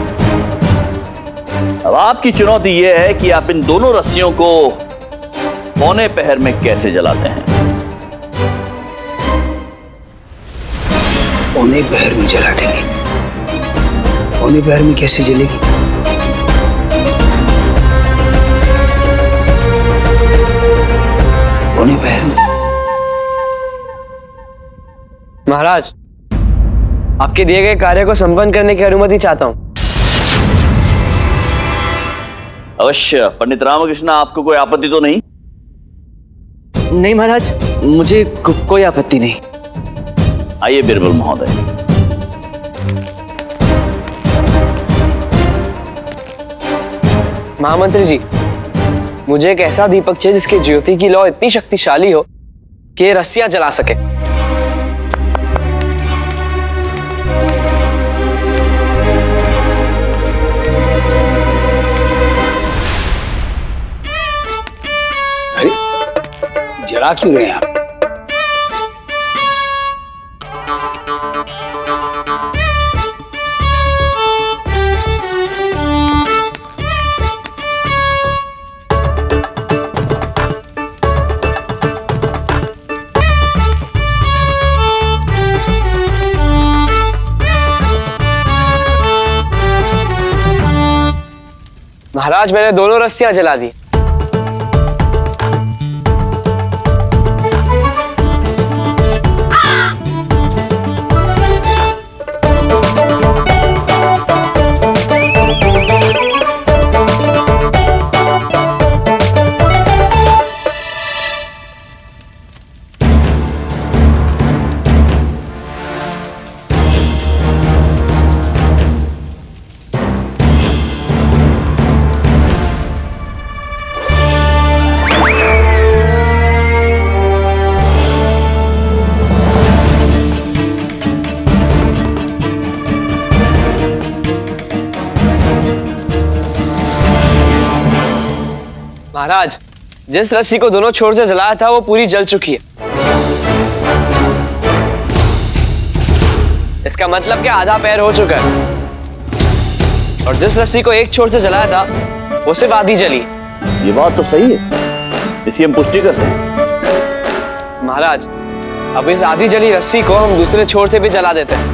B: अब आपकी चुनौती यह है कि आप इन दोनों रस्सियों को पौने पहर में कैसे जलाते हैं।
E: पौने पहर में जला देंगे। पौने पहर में कैसे जलेगी? पौने पहर में।
G: महाराज आपके दिए गए कार्य को संपन्न करने की अनुमति चाहता हूँ।
B: अवश्य पंडित रामकृष्ण आपको कोई आपत्ति तो नहीं?
C: नहीं महाराज मुझे को, कोई आपत्ति नहीं।
B: आइए बिरबल महोदय।
G: महामंत्री जी, मुझे एक ऐसा दीपक चाहिए जिसकी ज्योति की लौ इतनी शक्तिशाली हो कि रस्सियाँ जला सके।
E: अरे जला क्यों रहे हैं आप?
G: महाराज मैंने दोनों रस्सियाँ जला दी। महाराज जिस रस्सी को दोनों छोर से जलाया था वो पूरी जल चुकी है। इसका मतलब कि आधा पैर हो चुका है। और जिस रस्सी को एक छोर से जलाया था वो सिर्फ़ आधी जली।
B: ये बात तो सही है। इसी हम पुष्टि करते हैं।
G: महाराज अब इस आधी जली रस्सी को हम दूसरे छोर से भी जला देते हैं।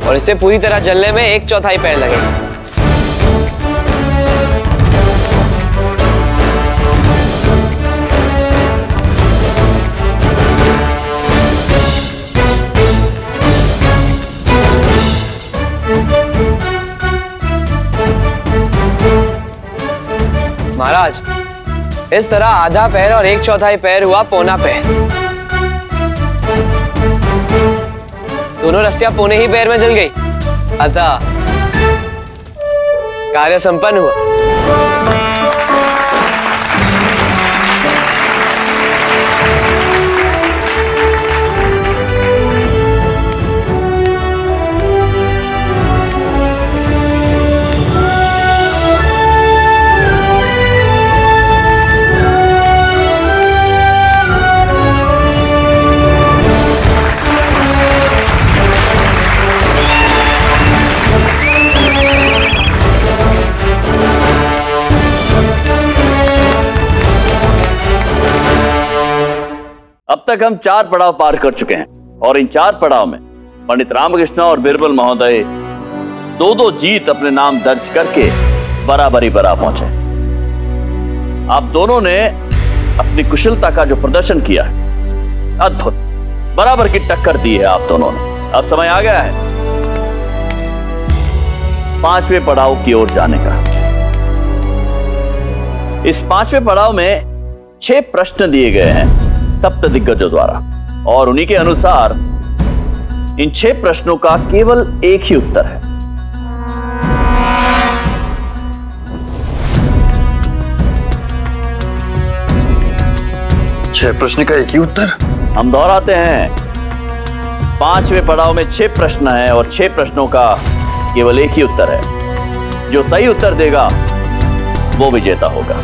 G: और इसे पूरी तरह जलने में एक चौथाई पैर लगेगा। महाराज, इस तरह आधा पैर और एक चौथाई पैर हुआ पौना पैर दोनों रस्सियाँ पौने ही पैर में जल गई। अतः कार्य संपन्न हुआ।
B: तक हम चार पड़ाव पार कर चुके हैं। और इन चार पड़ाव में पंडित रामकृष्ण और बिरबल महोदय दो दो जीत अपने नाम दर्ज करके बराबरी बरा पहुँचे। आप दोनों ने अपनी कुशलता का जो प्रदर्शन किया है, अद्भुत, बराबर की टक्कर दी है आप दोनों ने। अब समय आ गया है पाँचवें पड़ाव की ओर जाने का। इस पाँचवें पड़ाव में छह प्रश्न दिए गए हैं। सप्त दिग्गजों द्वारा। और उन्हीं के अनुसार इन छह प्रश्नों का केवल एक ही उत्तर है।
A: छह प्रश्न का एक ही उत्तर?
B: हम दोहराते हैं। पाँचवें पड़ाव में छह प्रश्न है और छह प्रश्नों का केवल एक ही उत्तर है। जो सही उत्तर देगा वो विजेता होगा।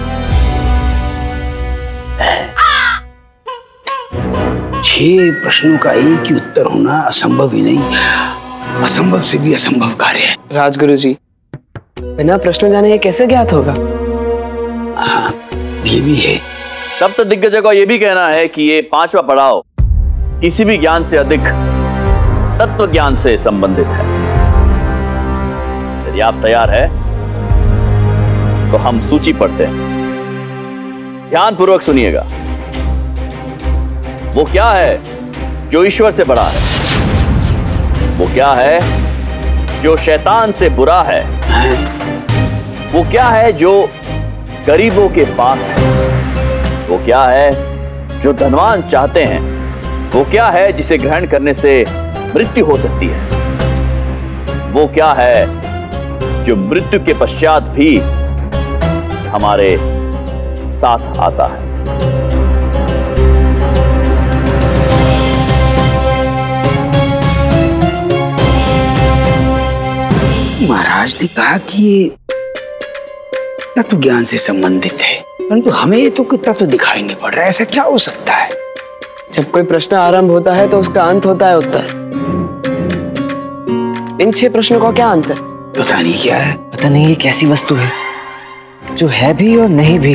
A: छह प्रश्नों का एक ही उत्तर होना असंभव ही नहीं। असंभव से भी असंभव कार्य है।
G: राजगुरु जी बिना प्रश्न जाने ये कैसे ज्ञात होगा?
A: हाँ ये भी है।
B: सप्त दिग्गजों का यह भी कहना है कि ये पांचवा पड़ाव किसी भी ज्ञान से अधिक तत्व ज्ञान से संबंधित है। यदि आप तैयार है तो हम सूची पढ़ते हैं। ध्यान पूर्वक सुनिएगा। वो क्या है जो ईश्वर से बड़ा है? वो क्या है जो शैतान से बुरा है? वो क्या है जो गरीबों के पास है? वो क्या है जो धनवान चाहते हैं? वो क्या है जिसे ग्रहण करने से मृत्यु हो सकती है? वो क्या है जो मृत्यु के पश्चात भी हमारे साथ आता है?
A: महाराज ने कहा कि ये तत्व ज्ञान से संबंधित है। परंतु हमें तो तत्व दिखाई नहीं पड़ रहा है। ऐसा क्या हो सकता है?
G: जब कोई प्रश्न आरंभ होता है तो उसका अंत होता है उत्तर। इन छह प्रश्नों का क्या अंत है?
A: पता नहीं क्या है।
C: पता नहीं ये कैसी वस्तु है जो है भी और नहीं भी।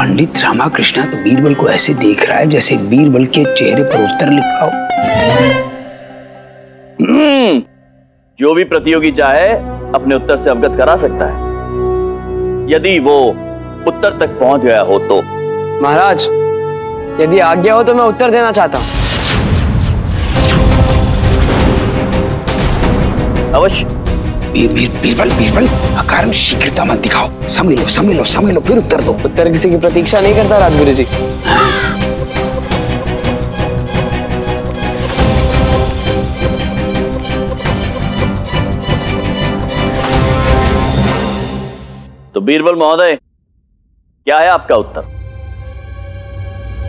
A: पंडित रामाकृष्णा तो बीरबल को ऐसे देख रहा है जैसे बीरबल के चेहरे पर उत्तर लिखा हो।
B: हम्म, जो भी प्रतियोगी चाहे अपने उत्तर से अवगत करा सकता है। यदि वो उत्तर तक पहुँच गया हो तो।
G: महाराज यदि आज्ञा हो तो मैं उत्तर देना चाहता हूँ।
B: अवश्य।
A: बीरबल बीरबल अकारण शीघ्रता मत दिखाओ। समझ लो समझ लो समझ लो फिर उत्तर दो।
G: उत्तर किसी की प्रतीक्षा नहीं करता राजगुरु जी।
B: तो बीरबल महोदय क्या है आपका उत्तर?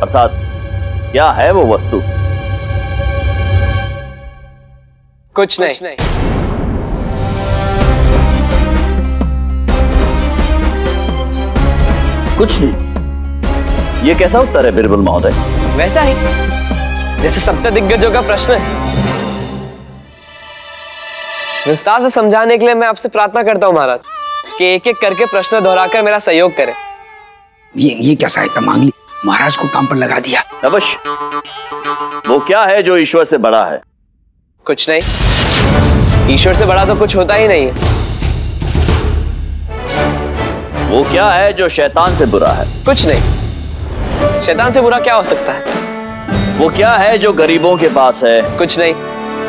B: अर्थात क्या है वो वस्तु?
G: कुछ नहीं, कुछ नहीं।
B: कुछ नहीं। ये कैसा उत्तर है बीरबल महोदय?
G: वैसा ही। जैसे सप्त दिग्गजों का प्रश्न है। विस्तार से समझाने के लिए मैं आपसे प्रार्थना करता हूँ महाराज कि एक एक करके प्रश्न दोहराकर मेरा सहयोग करें।
E: ये ये क्या सहायता मांग ली? महाराज को काम पर लगा दिया।
B: अवश्य। वो क्या है जो ईश्वर से बड़ा है?
G: कुछ नहीं। ईश्वर से बड़ा तो कुछ होता ही नहीं है।
B: वो क्या है जो शैतान से बुरा है?
G: कुछ नहीं। शैतान से बुरा क्या हो सकता है?
B: वो क्या है जो गरीबों के पास है?
G: कुछ नहीं।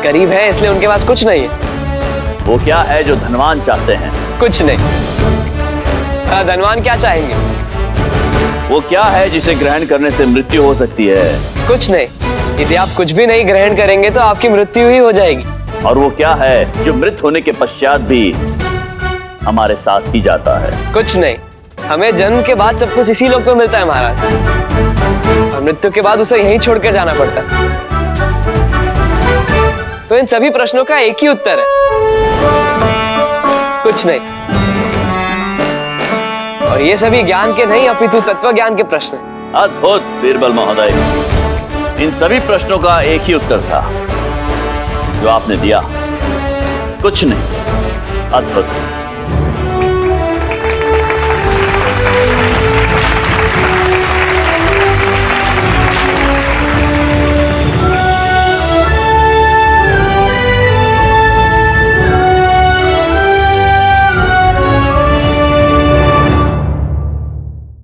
G: गरीब है इसलिए उनके पास कुछ नहीं है।
B: वो क्या है जो धनवान चाहते हैं?
G: कुछ नहीं। हाँ, धनवान क्या चाहेंगे?
B: वो क्या है जिसे ग्रहण करने से मृत्यु हो सकती है?
G: कुछ नहीं। यदि आप कुछ भी नहीं ग्रहण करेंगे तो आपकी मृत्यु ही हो जाएगी।
B: और वो क्या है जो मृत होने के पश्चात भी हमारे साथ ही जाता है।
G: कुछ नहीं। हमें जन्म के बाद सब कुछ इसी लोग को मिलता है महाराज। और मृत्यु के बाद उसे यहीं छोड़कर जाना पड़ता है। तो इन सभी प्रश्नों का एक ही उत्तर है। कुछ नहीं। और ये सभी ज्ञान के नहीं अपितु तत्व ज्ञान के प्रश्न
B: अद्भुत बीरबल महोदय। इन सभी प्रश्नों का एक ही उत्तर था जो आपने दिया। कुछ नहीं। अद्भुत।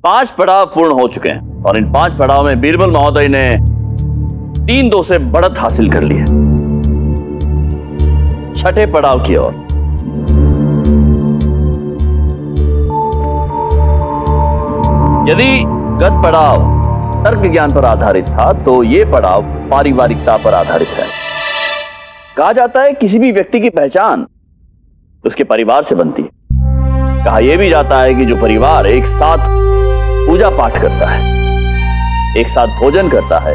B: पाँच पड़ाव पूर्ण हो चुके हैं और इन पाँच पड़ाव में बीरबल महोदय ने तीन दो से बढ़त हासिल कर ली है। छठे पड़ाव की ओर। यदि गत पड़ाव तर्क ज्ञान पर आधारित था तो यह पड़ाव पारिवारिकता पर आधारित है। कहा जाता है किसी भी व्यक्ति की पहचान उसके परिवार से बनती है। कहा यह भी जाता है कि जो परिवार एक साथ पूजा पाठ करता है। एक साथ भोजन करता है,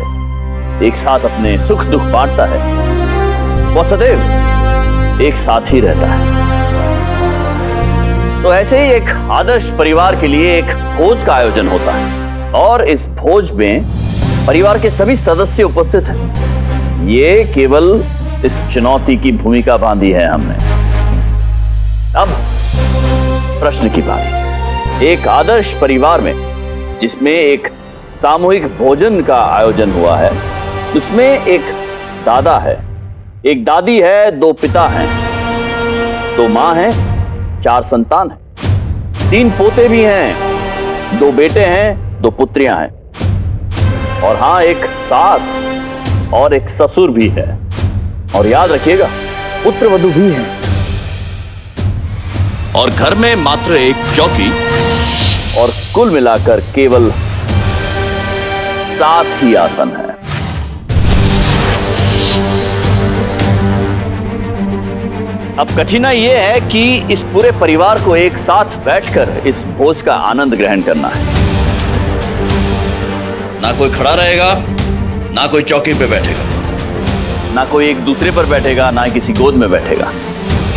B: एक साथ अपने सुख दुख बांटता है। वह सदैव एक साथ ही रहता है। तो ऐसे ही एक आदर्श परिवार के लिए एक भोज का आयोजन होता है। और इस भोज में परिवार के सभी सदस्य उपस्थित हैं। ये केवल इस चुनौती की भूमिका बांधी है हमने। अब प्रश्न की बारी। एक आदर्श परिवार में जिसमें एक सामूहिक भोजन का आयोजन हुआ है। उसमें एक दादा है। एक दादी है, दो पिता हैं। दो माँ हैं, चार संतान हैं। तीन पोते भी हैं, दो बेटे हैं, दो पुत्रियाँ हैं। और हाँ, एक सास और एक ससुर भी है। और याद रखिएगा पुत्र वधु भी है। और घर में मात्र एक चौकी। और कुल मिलाकर केवल सात ही आसन है। अब कठिनाई यह है कि इस पूरे परिवार को एक साथ बैठकर इस भोज का आनंद ग्रहण करना है। ना कोई खड़ा रहेगा ना कोई चौकी पे बैठेगा। ना कोई एक दूसरे पर बैठेगा ना किसी गोद में बैठेगा।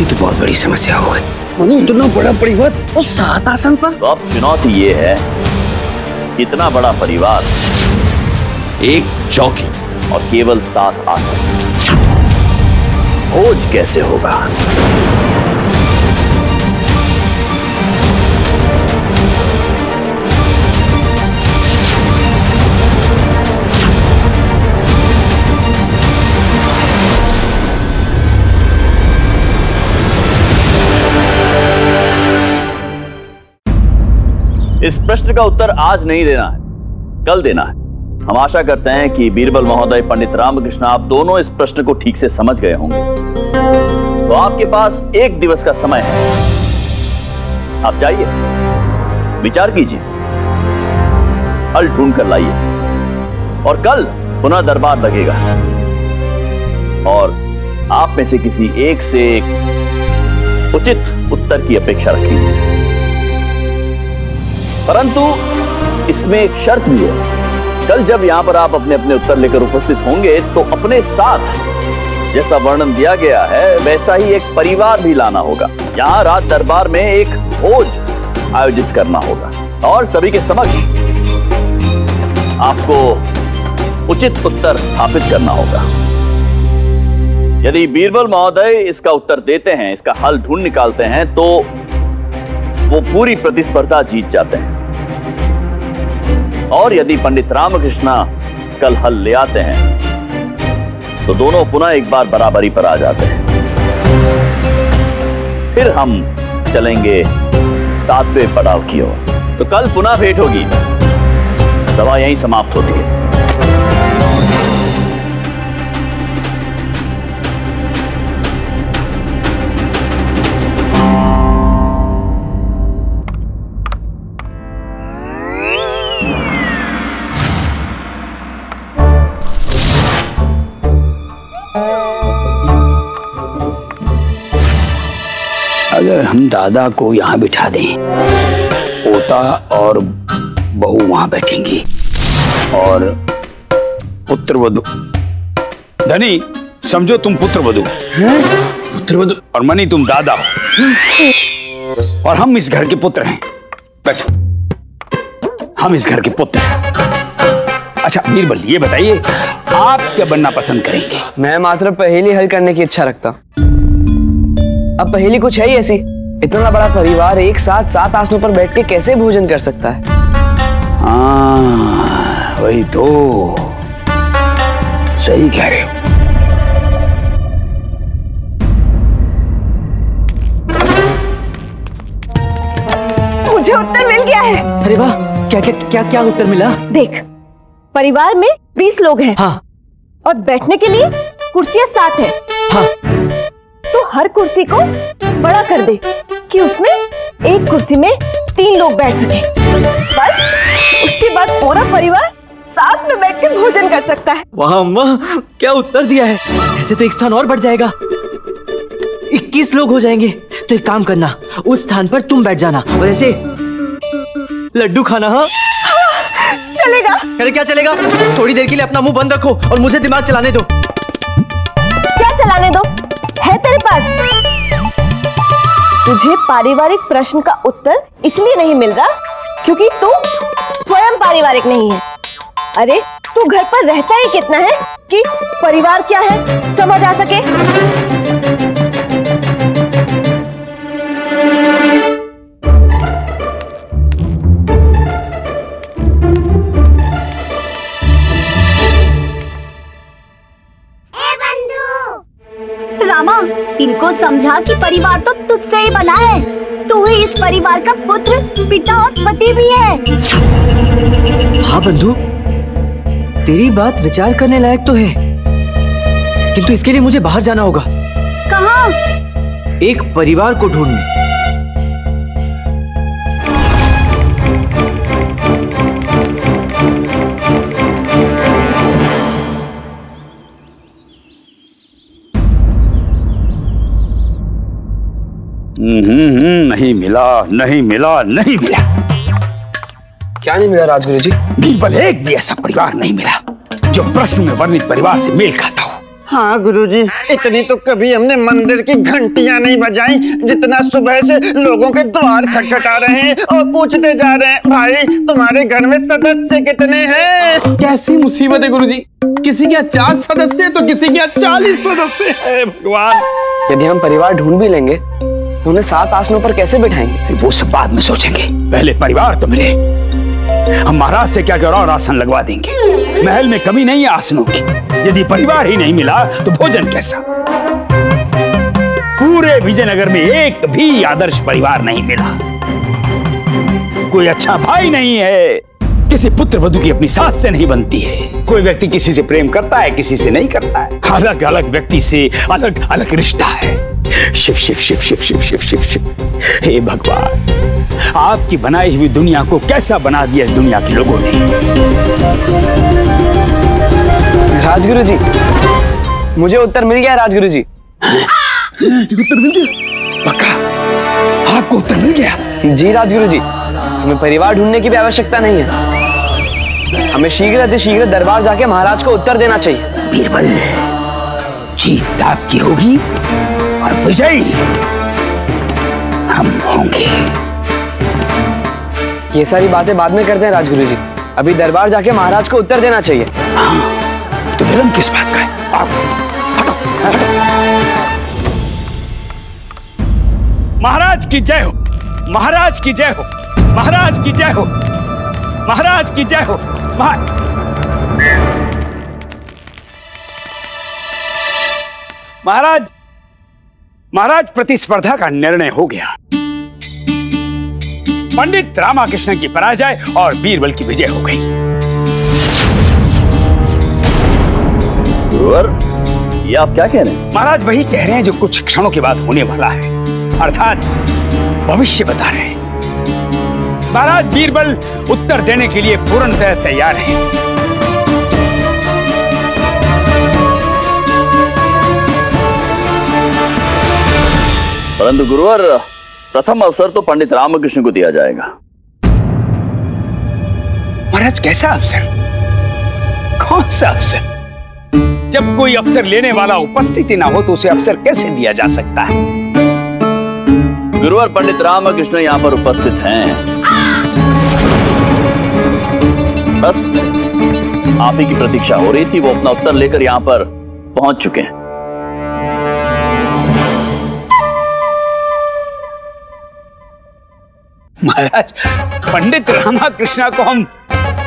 E: ये तो बहुत बड़ी समस्या हो गई।
K: मनु इतना बड़ा परिवार? और सात आसन पर।
B: तो अब चुनौती ये है इतना बड़ा परिवार? एक चौकी और केवल सात आसन। खोज कैसे होगा? इस प्रश्न का उत्तर आज नहीं देना है, कल देना है। हम आशा करते हैं कि बीरबल महोदय, पंडित रामकृष्ण, आप दोनों इस प्रश्न को ठीक से समझ गए होंगे। तो आपके पास एक दिवस का समय है। आप जाइए, विचार कीजिए, हल ढूंढ कर लाइए, और कल पुनः दरबार लगेगा। और आप में से किसी एक से एक उचित उत्तर की अपेक्षा रखेंगे। परंतु इसमें एक शर्त भी है। कल जब यहाँ पर आप अपने अपने उत्तर लेकर उपस्थित होंगे तो अपने साथ जैसा वर्णन दिया गया है, वैसा ही एक परिवार भी लाना होगा। यहाँ रात दरबार में एक भोज आयोजित करना होगा। और सभी के समक्ष आपको उचित उत्तर स्थापित करना होगा। यदि बीरबल महोदय इसका उत्तर देते हैं, इसका हल ढूंढ निकालते हैं तो वो पूरी प्रतिस्पर्धा जीत जाते हैं। और यदि पंडित रामकृष्णा कल हल ले आते हैं तो दोनों पुनः एक बार बराबरी पर आ जाते हैं। फिर हम चलेंगे सातवें पड़ाव की ओर। तो कल पुनः भेंट होगी। सभा यहीं समाप्त होती है।
A: दादा को यहाँ बिठा दें। पोता और बहू वहाँ बैठेंगी। और पुत्र वधु धनी समझो तुम पुत्र वधु पुत्र वधु और मनी तुम दादा। हो और हम इस घर के पुत्र हैं। बैठो। हम इस घर के पुत्र हैं। अच्छा बीरबल ये बताइए आप क्या बनना पसंद करेंगे?
G: मैं मात्र पहेली हल करने की इच्छा रखता। अब पहेली कुछ है ही ऐसी। इतना बड़ा परिवार एक साथ सात आसनों पर बैठ के कैसे भोजन कर सकता है?
A: हाँ वही तो। सही कह रहे हो।
F: मुझे उत्तर मिल गया है।
C: अरे वाह क्या क्या क्या क्या उत्तर मिला?
F: देख परिवार में बीस लोग हैं।
C: हाँ।
F: और बैठने के लिए कुर्सियाँ सात हैं।
C: हाँ।
F: तो हर कुर्सी को बड़ा कर दे कि उसमें एक कुर्सी में तीन लोग बैठ सके। बस उसके बाद पूरा परिवार साथ में बैठ के भोजन कर सकता है।
C: वाह अम्मा क्या उत्तर दिया है? ऐसे तो एक स्थान और बढ़ जाएगा। इक्कीस लोग हो जाएँगे। तो एक काम करना उस स्थान पर तुम बैठ जाना और ऐसे लड्डू खाना हाँ?
F: चलेगा।
C: अरे क्या चलेगा? थोड़ी देर के लिए अपना मुँह बंद रखो और मुझे दिमाग चलाने दो।
F: क्या चलाने दो? है तेरे पास? तुझे पारिवारिक प्रश्न का उत्तर इसलिए नहीं मिल रहा क्योंकि तू स्वयं पारिवारिक नहीं है। अरे, तू घर पर रहता ही कितना है कि परिवार क्या है? समझ आ सके?
J: समझा कि परिवार तो तुझसे ही बना है। तू ही इस परिवार का पुत्र पिता और पति भी है।
C: हाँ बंधु। तेरी बात विचार करने लायक तो है। किंतु इसके लिए मुझे बाहर जाना होगा।
J: कहा?
C: एक परिवार को ढूँढने।
A: नहीं मिला नहीं मिला नहीं मिला।
G: क्या नहीं मिला राजगुरु जी?
A: बीरबल एक भी ऐसा परिवार नहीं मिला जो प्रश्न में वर्णित परिवार से मेल खाता हो।
L: हाँ गुरुजी इतनी तो कभी हमने मंदिर की घंटियाँ नहीं बजाई जितना सुबह से लोगों के द्वार खटखटा रहे हैं और पूछते जा रहे हैं भाई तुम्हारे घर में सदस्य कितने हैं?
M: कैसी मुसीबत है गुरुजी? किसी के यहाँ चार सदस्य तो किसी के यहाँ चालीस सदस्य है भगवान।
G: यदि हम परिवार ढूंढ भी लेंगे उन्हें सात आसनों पर कैसे बिठाएँगे?
A: वो सब बाद में सोचेंगे। पहले परिवार तो मिले। हम महाराज से क्या क्या और आसन लगवा देंगे? महल में कमी नहीं है आसनों की। यदि परिवार ही नहीं मिला तो भोजन कैसा? पूरे विजयनगर में एक भी आदर्श परिवार नहीं मिला। कोई अच्छा भाई नहीं है। किसी पुत्र वधु की अपनी सास से नहीं बनती है। कोई व्यक्ति किसी से प्रेम करता है, किसी से नहीं करता है। अलग अलग व्यक्ति से अलग अलग रिश्ता है। शिव शिव शिव शिव शिव शिव शिव शिव। हे भगवान आपकी बनाई हुई दुनिया को कैसा बना दिया इस दुनिया के लोगों ने?
G: राजगुरु जी मुझे उत्तर मिल गया राजगुरु जी
A: उत्तर मिल गया? पक्का? आपको उत्तर मिल गया?
G: जी राजगुरु जी हमें परिवार ढूँढने की भी आवश्यकता नहीं है। हमें शीघ्र अति शीघ्र दरबार जाके महाराज को उत्तर देना चाहिए।
A: बीरबल जीत आपकी होगी। और विजयी हम होंगे।
G: ये सारी बातें बाद में करते हैं राजगुरु जी। अभी दरबार जाके महाराज को उत्तर देना चाहिए।
A: हाँ, तो विलंब किस बात का है? हटो हटो। महाराज की जय हो। महाराज की जय हो। महाराज की जय हो। महाराज की जय हो। महा... महाराज महाराज प्रतिस्पर्धा का निर्णय हो गया। पंडित रामाकृष्ण की पराजय और बीरबल की विजय हो गई।
B: ये आप क्या कह रहे हैं?
A: महाराज वही कह रहे हैं जो कुछ क्षणों के बाद होने वाला है। अर्थात भविष्य बता रहे हैं। महाराज बीरबल उत्तर देने के लिए पूर्णतः तैयार हैं।
B: परंतु गुरुवर प्रथम अवसर तो पंडित रामकृष्ण को दिया जाएगा।
A: महाराज कैसा अवसर? कौन सा अवसर? जब कोई अवसर लेने वाला उपस्थिति ना हो तो उसे अवसर कैसे दिया जा सकता है?
B: गुरुवर पंडित रामकृष्ण यहाँ पर उपस्थित हैं। बस आप ही की प्रतीक्षा हो रही थी वो अपना उत्तर लेकर यहाँ पर पहुँच चुके हैं।
A: महाराज पंडित रामाकृष्णा को हम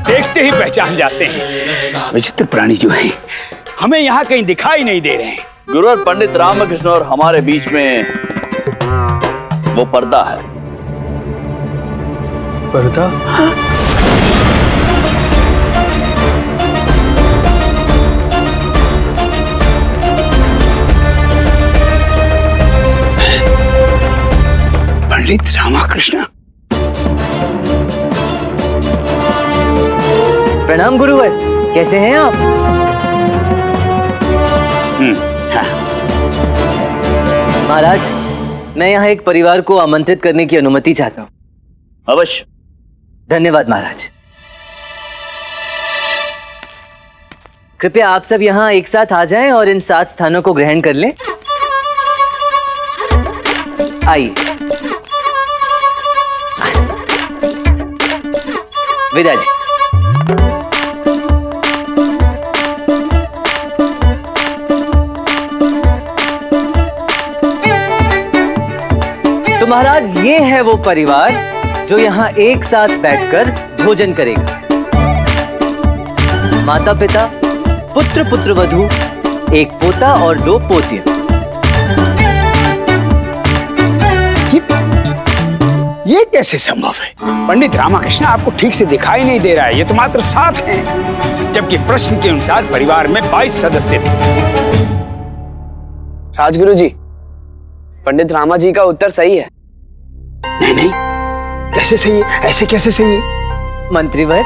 A: देखते ही पहचान जाते हैं। विचित्र प्राणी जो है। हमें यहाँ कहीं दिखाई नहीं दे रहे हैं।
B: गुरु और पंडित रामकृष्ण और हमारे बीच में वो पर्दा है।
K: पर्दा?
E: पंडित रामाकृष्ण।
C: प्रणाम गुरुवर। कैसे हैं आप? महाराज मैं यहाँ एक परिवार को आमंत्रित करने की अनुमति चाहता हूँ।
B: अवश्य।
C: धन्यवाद महाराज। कृपया आप सब यहाँ एक साथ आ जाएँ और इन सात स्थानों को ग्रहण कर लें। आइए। विदा जी महाराज ये है वो परिवार जो यहाँ एक साथ बैठकर भोजन करेगा। माता पिता पुत्र पुत्र वधु एक पोता और दो पोतियाँ।
A: ये कैसे संभव है? पंडित रामाकृष्ण आपको ठीक से दिखाई नहीं दे रहा है ये तो मात्र सात हैं। जबकि प्रश्न के अनुसार परिवार में बाईस सदस्य थे।
G: राजगुरु जी पंडित रामा जी का उत्तर सही है।
A: नहीं नहीं। कैसे सही है? ऐसे कैसे सही है?
C: मंत्रीवर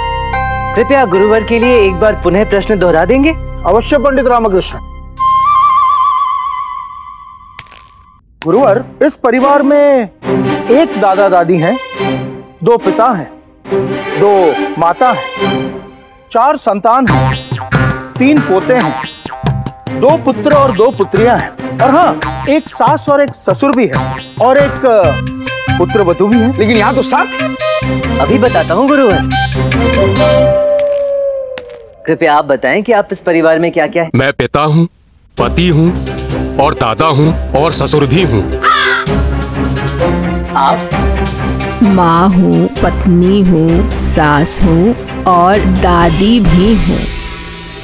C: कृपया गुरुवर के लिए एक बार पुनः प्रश्न दोहरा देंगे।
K: अवश्य पंडित रामकृष्ण। गुरुवर इस परिवार में एक दादा दादी हैं दो पिता हैं दो माता हैं चार संतान हैं तीन पोते हैं दो पुत्र और दो पुत्रियाँ हैं। और हाँ एक सास और एक ससुर भी है और एक पुत्र वधु भी है
A: लेकिन यहाँ तो सात है
C: अभी बताता हूँ गुरुवर कृपया आप बताएँ कि आप इस परिवार में क्या क्या है?
N: मैं पिता हूँ पति हूँ और दादा हूँ और ससुर भी हूँ।
C: आप?
O: माँ हूँ पत्नी हूँ सास हूँ और दादी भी हूँ।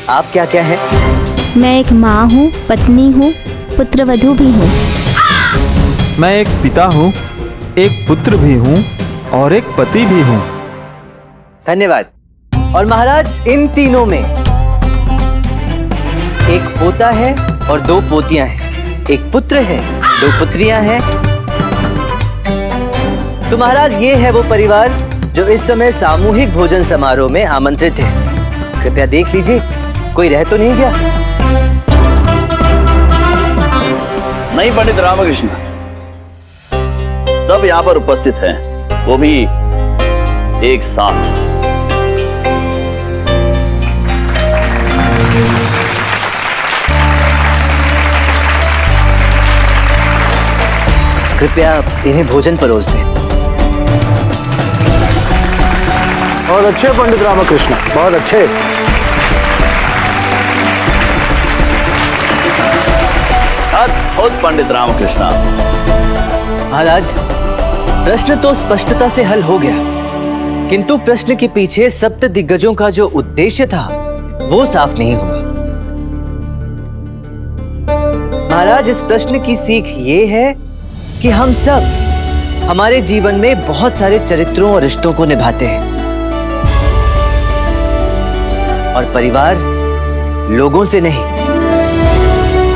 C: आप क्या क्या है?
P: मैं एक माँ हूँ पत्नी हूँ पुत्र वधु भी हूँ।
H: मैं एक पिता हूँ एक पुत्र भी हूँ और एक पति भी हूँ।
C: धन्यवाद। और महाराज इन तीनों में एक पोता है और दो पोतियाँ हैं। एक पुत्र है दो पुत्रियाँ हैं। तो महाराज ये है वो परिवार जो इस समय सामूहिक भोजन समारोह में आमंत्रित है। कृपया देख लीजिए कोई रह तो नहीं गया?
B: नहीं पंडित रामकृष्ण। सब यहाँ पर उपस्थित हैं। वो भी एक साथ।
C: कृपया इन्हें भोजन परोस दें।
K: बहुत अच्छे पंडित रामकृष्ण बहुत अच्छे।
B: अद्भुत पंडित रामकृष्ण।
C: महाराज प्रश्न तो स्पष्टता से हल हो गया। किंतु प्रश्न के पीछे सप्त दिग्गजों का जो उद्देश्य था, वो साफ़ नहीं हुआ। महाराज, इस प्रश्न की सीख ये है कि हम सब हमारे जीवन में बहुत सारे चरित्रों और रिश्तों को निभाते हैं। और परिवार लोगों से नहीं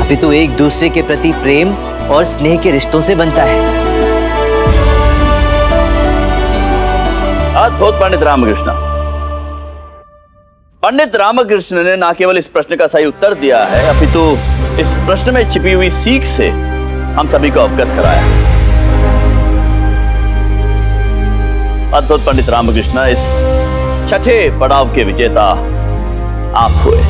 C: अभी तो एक दूसरे के प्रति प्रेम और स्नेह के रिश्तों से बनता है।
B: अद्भुत पंडित रामकृष्ण। पंडित रामकृष्ण ने ना केवल इस प्रश्न का सही उत्तर दिया है, अपितु इस प्रश्न में छिपी हुई सीख से हम सभी को अवगत कराया अद्भुत पंडित रामकृष्ण, इस छठे पड़ाव के विजेता आप हुए।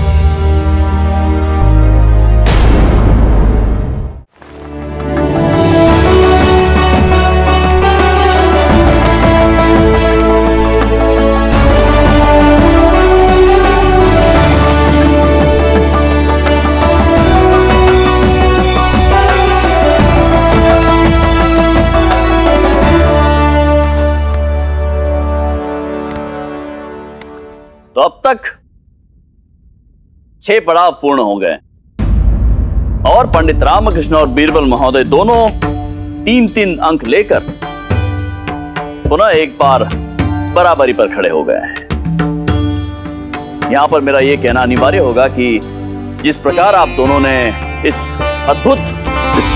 B: छह पड़ाव पूर्ण हो गए। और पंडित रामकृष्ण और बीरबल महोदय दोनों तीन तीन अंक लेकर पुनः एक बार बराबरी पर खड़े हो गए हैं। यहाँ पर मेरा यह कहना अनिवार्य होगा कि जिस प्रकार आप दोनों ने इस अद्भुत, इस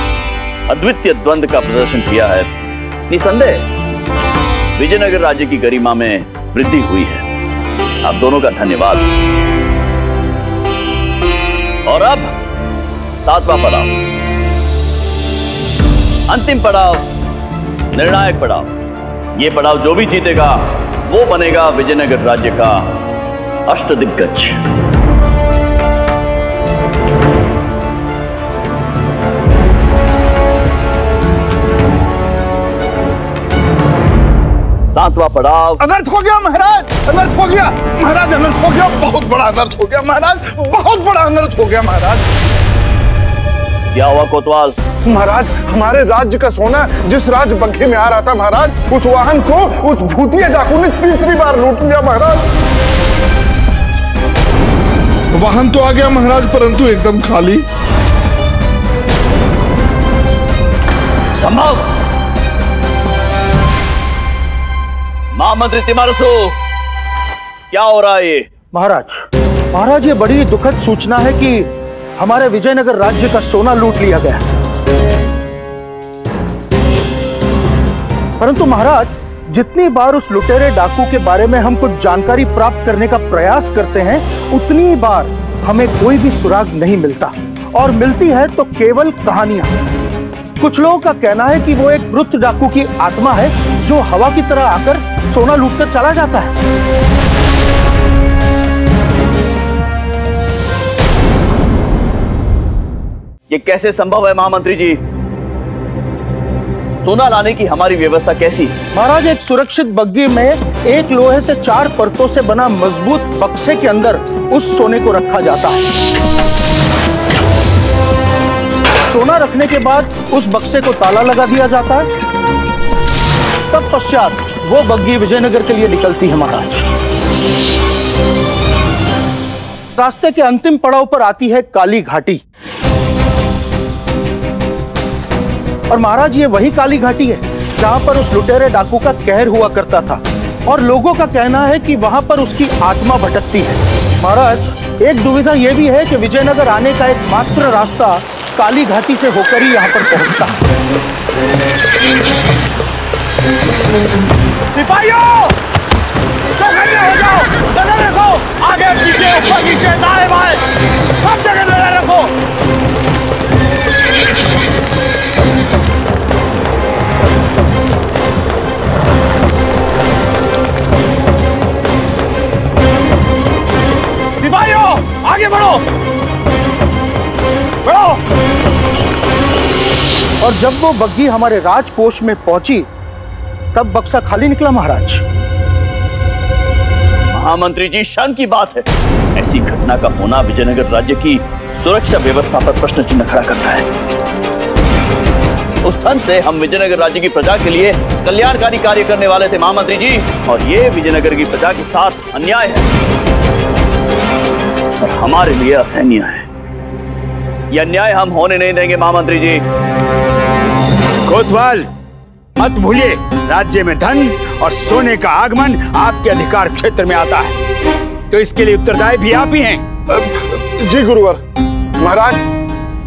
B: अद्वितीय द्वंद का प्रदर्शन किया है, निसंदेह विजयनगर राज्य की गरिमा में वृद्धि हुई है। आप दोनों का धन्यवाद। और अब, सातवां पड़ाव। अंतिम पड़ाव, निर्णायक पड़ाव। ये पड़ाव जो भी जीतेगा, वो बनेगा विजयनगर राज्य का अष्टदिग्गज। सातवां पड़ाव।
K: अनर्थ हो गया महाराज अनर्थ हो गया। महाराज अनर्थ हो गया बहुत बड़ा अनर्थ हो गया महाराज बहुत बड़ा अनर्थ हो गया महाराज।
B: क्या हुआ कोतवाल?
K: महाराज हमारे राज्य का सोना जिस राज बग्घे में आ रहा था महाराज उस वाहन को उस भूतिया डाकू ने तीसरी बार लूट लिया महाराज।
Q: वाहन तो आ गया महाराज परंतु एकदम खाली।
B: संभव? महामंत्री तिमारसु, क्या हो रहा है ये?
K: महाराज महाराज, ये बड़ी दुखद सूचना है कि हमारे विजयनगर राज्य का सोना लूट लिया गया परंतु महाराज, जितनी बार उस लुटेरे डाकू के बारे में हम कुछ जानकारी प्राप्त करने का प्रयास करते हैं, उतनी बार हमें कोई भी सुराग नहीं मिलता। और मिलती है तो केवल कहानियाँ। कुछ लोगों का कहना है कि वो एक मृत डाकू की आत्मा है जो हवा की तरह आकर सोना लूटकर चला जाता है।
B: ये कैसे संभव है महामंत्री जी? सोना लाने की हमारी व्यवस्था कैसी?
K: महाराज एक सुरक्षित बग्गी में एक लोहे से चार परतों से बना मज़बूत बक्से के अंदर उस सोने को रखा जाता है। सोना रखने के बाद उस बक्से को ताला लगा दिया जाता है। तब पश्चात वो बग्गी विजयनगर के लिए निकलती है महाराज। रास्ते के अंतिम पड़ाव पर आती है काली घाटी। और महाराज, ये वही काली घाटी है जहाँ पर उस लुटेरे डाकू का कहर हुआ करता था। और लोगों का कहना है कि वहाँ पर उसकी आत्मा भटकती है। महाराज, एक दुविधा यह भी है कि विजयनगर आने का एकमात्र रास्ता काली घाटी से होकर ही यहाँ पर पहुँचता।
R: सिपाहियों! चौकन्ने हो जाओ। नज़र रखो। आगे, पीछे, ऊपर, नीचे, दाएँ, बाएँ। सब जगह नज़र रखो। सिपाहियों, आगे बढ़ो। बढ़ो।
K: और जब वो बग्घी हमारे राजकोष में पहुँची, तब बक्सा खाली निकला महाराज।
B: महामंत्री जी क्षण की बात है। ऐसी घटना का होना विजयनगर राज्य की सुरक्षा व्यवस्था पर प्रश्न चिन्ह खड़ा करता है। उस धन से हम विजयनगर राज्य की प्रजा के लिए कल्याणकारी कार्य करने वाले थे, महामंत्री जी। और ये विजयनगर की प्रजा के साथ अन्याय है। और हमारे लिए असहनीय है। यह अन्याय हम होने नहीं देंगे, महामंत्री जी।
A: कोतवाल, मत भूलिए, राज्य में धन और सोने का आगमन आपके अधिकार क्षेत्र में आता है। तो इसके लिए उत्तरदायी भी आप ही हैं।
Q: जी, गुरुवर। महाराज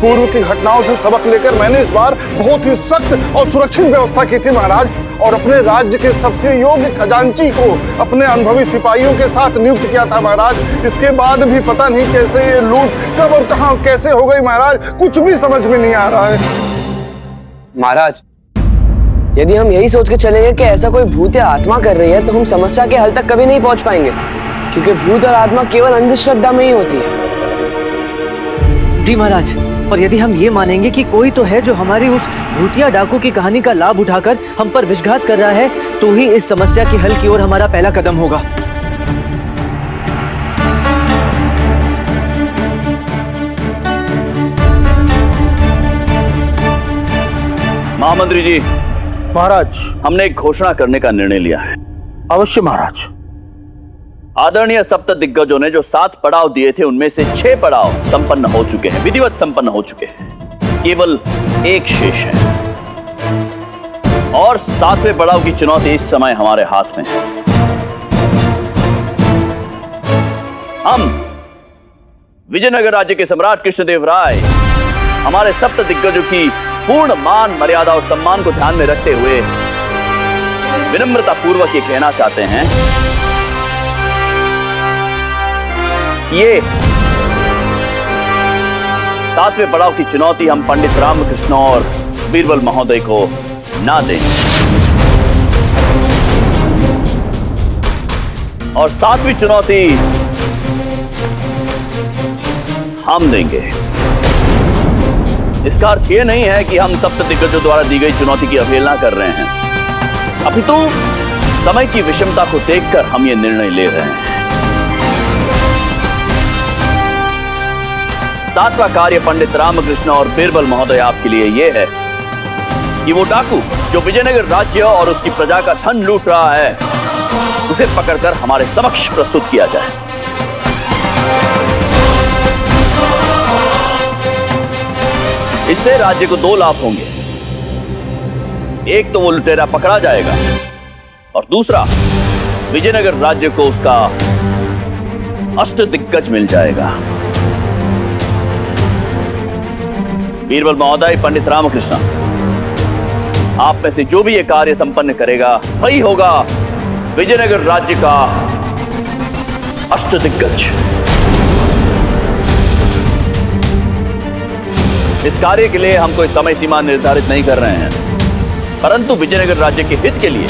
Q: पूर्व की घटनाओं से सबक लेकर मैंने इस बार बहुत ही सख्त और सुरक्षित व्यवस्था की थी महाराज। और अपने राज्य के सबसे योग्य खजांची को अपने अनुभवी सिपाहियों के साथ नियुक्त किया था महाराज। इसके बाद भी पता नहीं कैसे ये लूट कब और कहाँ कैसे हो गई महाराज कुछ भी समझ में नहीं आ रहा है।
G: महाराज यदि हम यही सोच के चलेंगे कि ऐसा कोई भूत या आत्मा कर रही है तो हम समस्या के हल तक कभी नहीं पहुँच पाएँगे। क्योंकि भूत और आत्मा केवल अंधश्रद्धा में ही होती है।
C: जी महाराज और यदि हम ये मानेंगे कि कोई तो है जो हमारी उस भूतिया डाकू की कहानी का लाभ उठाकर हम पर विषघात कर रहा है तो ही इस समस्या के हल की ओर हमारा पहला कदम होगा।
B: महामंत्री जी
K: महाराज।
B: हमने एक घोषणा करने का निर्णय लिया है।
K: अवश्य महाराज।
B: आदरणीय सप्त दिग्गजों ने जो सात पड़ाव दिए थे, उनमें से छह पड़ाव संपन्न हो चुके हैं, विधिवत संपन्न हो चुके हैं। केवल एक शेष है। और सातवें पड़ाव की चुनौती इस समय हमारे हाथ में है। हम विजयनगर राज्य के सम्राट कृष्णदेव राय, हमारे सप्त दिग्गजों की पूर्ण मान, मर्यादा और सम्मान को ध्यान में रखते हुए विनम्रता पूर्वक ये कहना चाहते हैं ये। सातवें पड़ाव की चुनौती हम पंडित रामकृष्ण और बीरबल महोदय को ना दें। और सातवीं चुनौती हम देंगे। इसका अर्थ यह नहीं है कि हम सप्त दिग्गजों द्वारा दी गई चुनौती की अवहेलना कर रहे हैं। अपितु समय की विषमता को देखकर हम ये निर्णय ले रहे हैं। सातवां कार्य पंडित रामकृष्ण और बीरबल महोदय आपके लिए यह है कि वो डाकू जो विजयनगर राज्य और उसकी प्रजा का धन लूट रहा है, उसे पकड़कर हमारे समक्ष प्रस्तुत किया जाए। इससे राज्य को दो लाभ होंगे। एक तो वो लुटेरा पकड़ा जाएगा और दूसरा, विजयनगर राज्य को उसका अष्ट दिग्गज मिल जाएगा। बीरबल महोदय, पंडित रामकृष्ण। आप में से जो भी ये कार्य संपन्न करेगा, वही होगा विजयनगर राज्य का अष्ट दिग्गज इस कार्य के लिए हम कोई समय सीमा निर्धारित नहीं कर रहे हैं। परंतु विजयनगर राज्य के हित के लिए,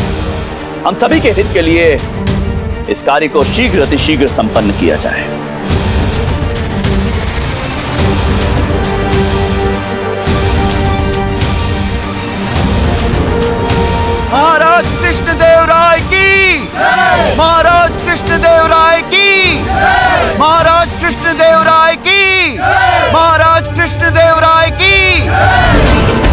B: हम सभी के हित के लिए इस कार्य को शीघ्र अतिशीघ्र संपन्न किया जाए।
I: कृष्णदेव राय की। महाराज कृष्णदेव राय की। महाराज कृष्णदेव राय की। महाराज कृष्णदेव राय की।